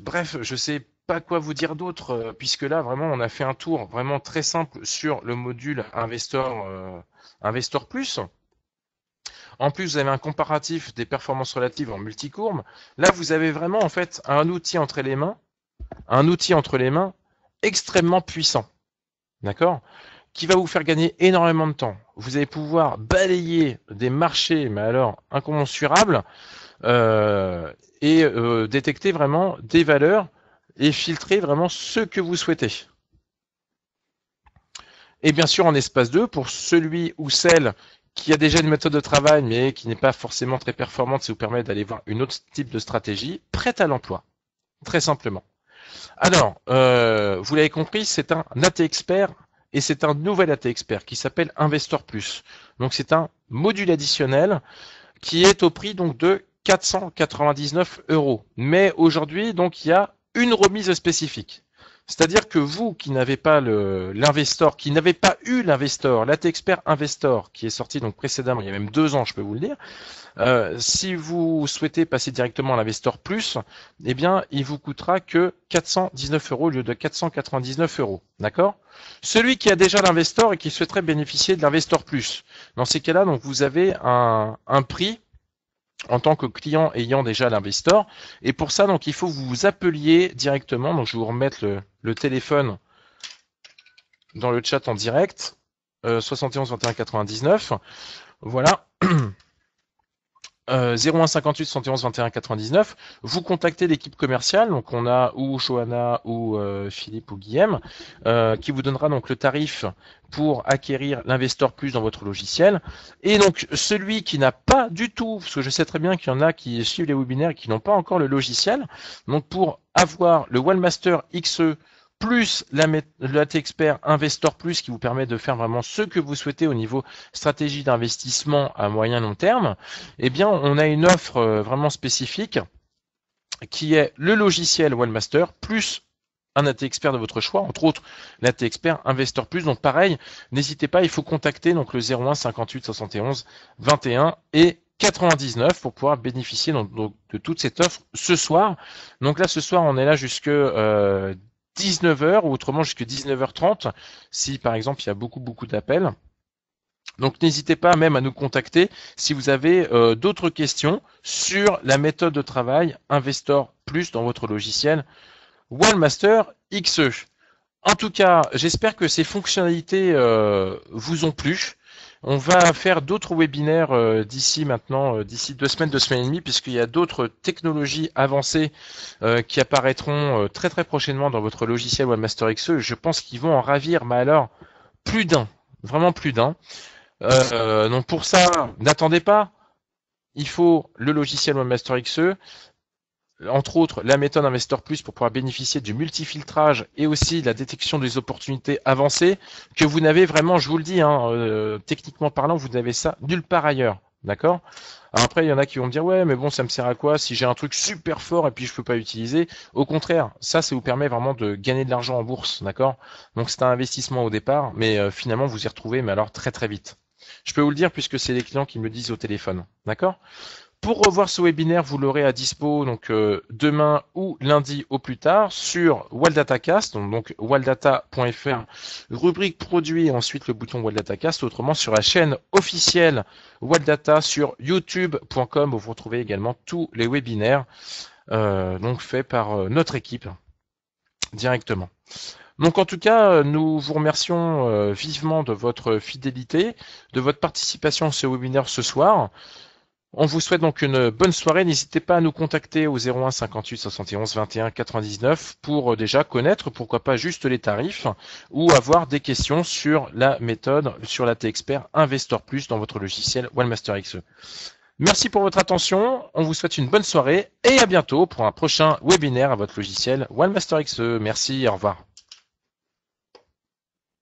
Bref, je sais pas quoi vous dire d'autre, euh, puisque là, vraiment, on a fait un tour vraiment très simple sur le module Investor, euh, Investor Plus. En plus, vous avez un comparatif des performances relatives en multicourbe. Là, vous avez vraiment, en fait, un outil entre les mains, un outil entre les mains extrêmement puissant. D'accord? Qui va vous faire gagner énormément de temps. Vous allez pouvoir balayer des marchés, mais alors incommensurables, euh, et euh, détecter vraiment des valeurs et filtrer vraiment ce que vous souhaitez. Et bien sûr, en espace 2, pour celui ou celle qui a déjà une méthode de travail, mais qui n'est pas forcément très performante, ça vous permet d'aller voir une autre type de stratégie, prête à l'emploi. Très simplement. Alors, euh, vous l'avez compris, c'est un AT Expert et c'est un nouvel AT Expert qui s'appelle Investor Plus. Donc c'est un module additionnel qui est au prix donc de 499 euros. Mais aujourd'hui, donc il y a une remise spécifique. C'est-à-dire que vous qui n'avez pas l'investor, qui n'avez pas eu l'investor, l'AT-Expert Investor, qui est sorti donc précédemment, il y a même deux ans, je peux vous le dire, euh, si vous souhaitez passer directement à l'Investor Plus, eh bien, il vous coûtera que 419 euros au lieu de 499 euros. D'accord? Celui qui a déjà l'Investor et qui souhaiterait bénéficier de l'Investor Plus, dans ces cas-là, donc vous avez un, un prix en tant que client ayant déjà l'investor. Et pour ça, donc, il faut que vous vous appeliez directement. Donc, je vais vous remettre le, téléphone dans le chat en direct. Euh, 71 21 99. Voilà. Euh, 01 58 71 21 99. Vous contactez l'équipe commerciale, donc on a ou Johanna ou euh, Philippe ou Guillaume, euh, qui vous donnera donc le tarif pour acquérir l'Investor Plus dans votre logiciel. Et donc celui qui n'a pas du tout, parce que je sais très bien qu'il y en a qui suivent les webinaires et qui n'ont pas encore le logiciel, donc pour avoir le Wallmaster XE plus la, Expert Investor Plus qui vous permet de faire vraiment ce que vous souhaitez au niveau stratégie d'investissement à moyen long terme, eh bien on a une offre euh, vraiment spécifique qui est le logiciel Wallmaster plus un AT expert de votre choix, entre autres l'AT expert Investor Plus. Donc pareil, n'hésitez pas, il faut contacter donc le 01 58 71 21 et 99 pour pouvoir bénéficier donc, de toute cette offre ce soir. Donc là ce soir on est là jusque euh, 19h ou autrement jusqu'à 19h30 si par exemple il y a beaucoup beaucoup d'appels. Donc n'hésitez pas même à nous contacter si vous avez euh, d'autres questions sur la méthode de travail Investor Plus dans votre logiciel Wallmaster XE. En tout cas, j'espère que ces fonctionnalités euh, vous ont plu. On va faire d'autres webinaires euh, d'ici maintenant, euh, d'ici deux semaines, deux semaines et demie, puisqu'il y a d'autres technologies avancées euh, qui apparaîtront très très prochainement dans votre logiciel Webmaster XE. Je pense qu'ils vont en ravir, mais alors plus d'un, vraiment plus d'un. donc pour ça, n'attendez pas. Il faut le logiciel Webmaster XE entre autres la méthode Investor Plus pour pouvoir bénéficier du multifiltrage et aussi la détection des opportunités avancées que vous n'avez vraiment, je vous le dis, hein, euh, techniquement parlant, vous n'avez ça nulle part ailleurs. D'accord? Après, il y en a qui vont me dire ouais, mais bon, ça me sert à quoi si j'ai un truc super fort et puis je peux pas utiliser Au contraire, ça, ça vous permet vraiment de gagner de l'argent en bourse, d'accord? Donc c'est un investissement au départ, mais euh, finalement vous y retrouvez, mais alors très très vite. Je peux vous le dire puisque c'est les clients qui me disent au téléphone, d'accord? Pour revoir ce webinaire, vous l'aurez à dispo donc euh, demain ou lundi au plus tard sur Waldatacast, donc, donc waldata.fr, rubrique produit et ensuite le bouton Waldatacast, autrement sur la chaîne officielle Waldata sur youtube.com où vous retrouvez également tous les webinaires euh, donc faits par euh, notre équipe directement. Donc en tout cas, nous vous remercions vivement de votre fidélité, de votre participation à ce webinaire ce soir. On vous souhaite donc une bonne soirée. N'hésitez pas à nous contacter au 01 58 71 21 99 pour euh, déjà connaître, pourquoi pas juste les tarifs ou avoir des questions sur la méthode, sur la T-Expert Investor Plus dans votre logiciel OneMaster XE. Merci pour votre attention. On vous souhaite une bonne soirée et à bientôt pour un prochain webinaire à votre logiciel OneMaster XE. Merci, au revoir.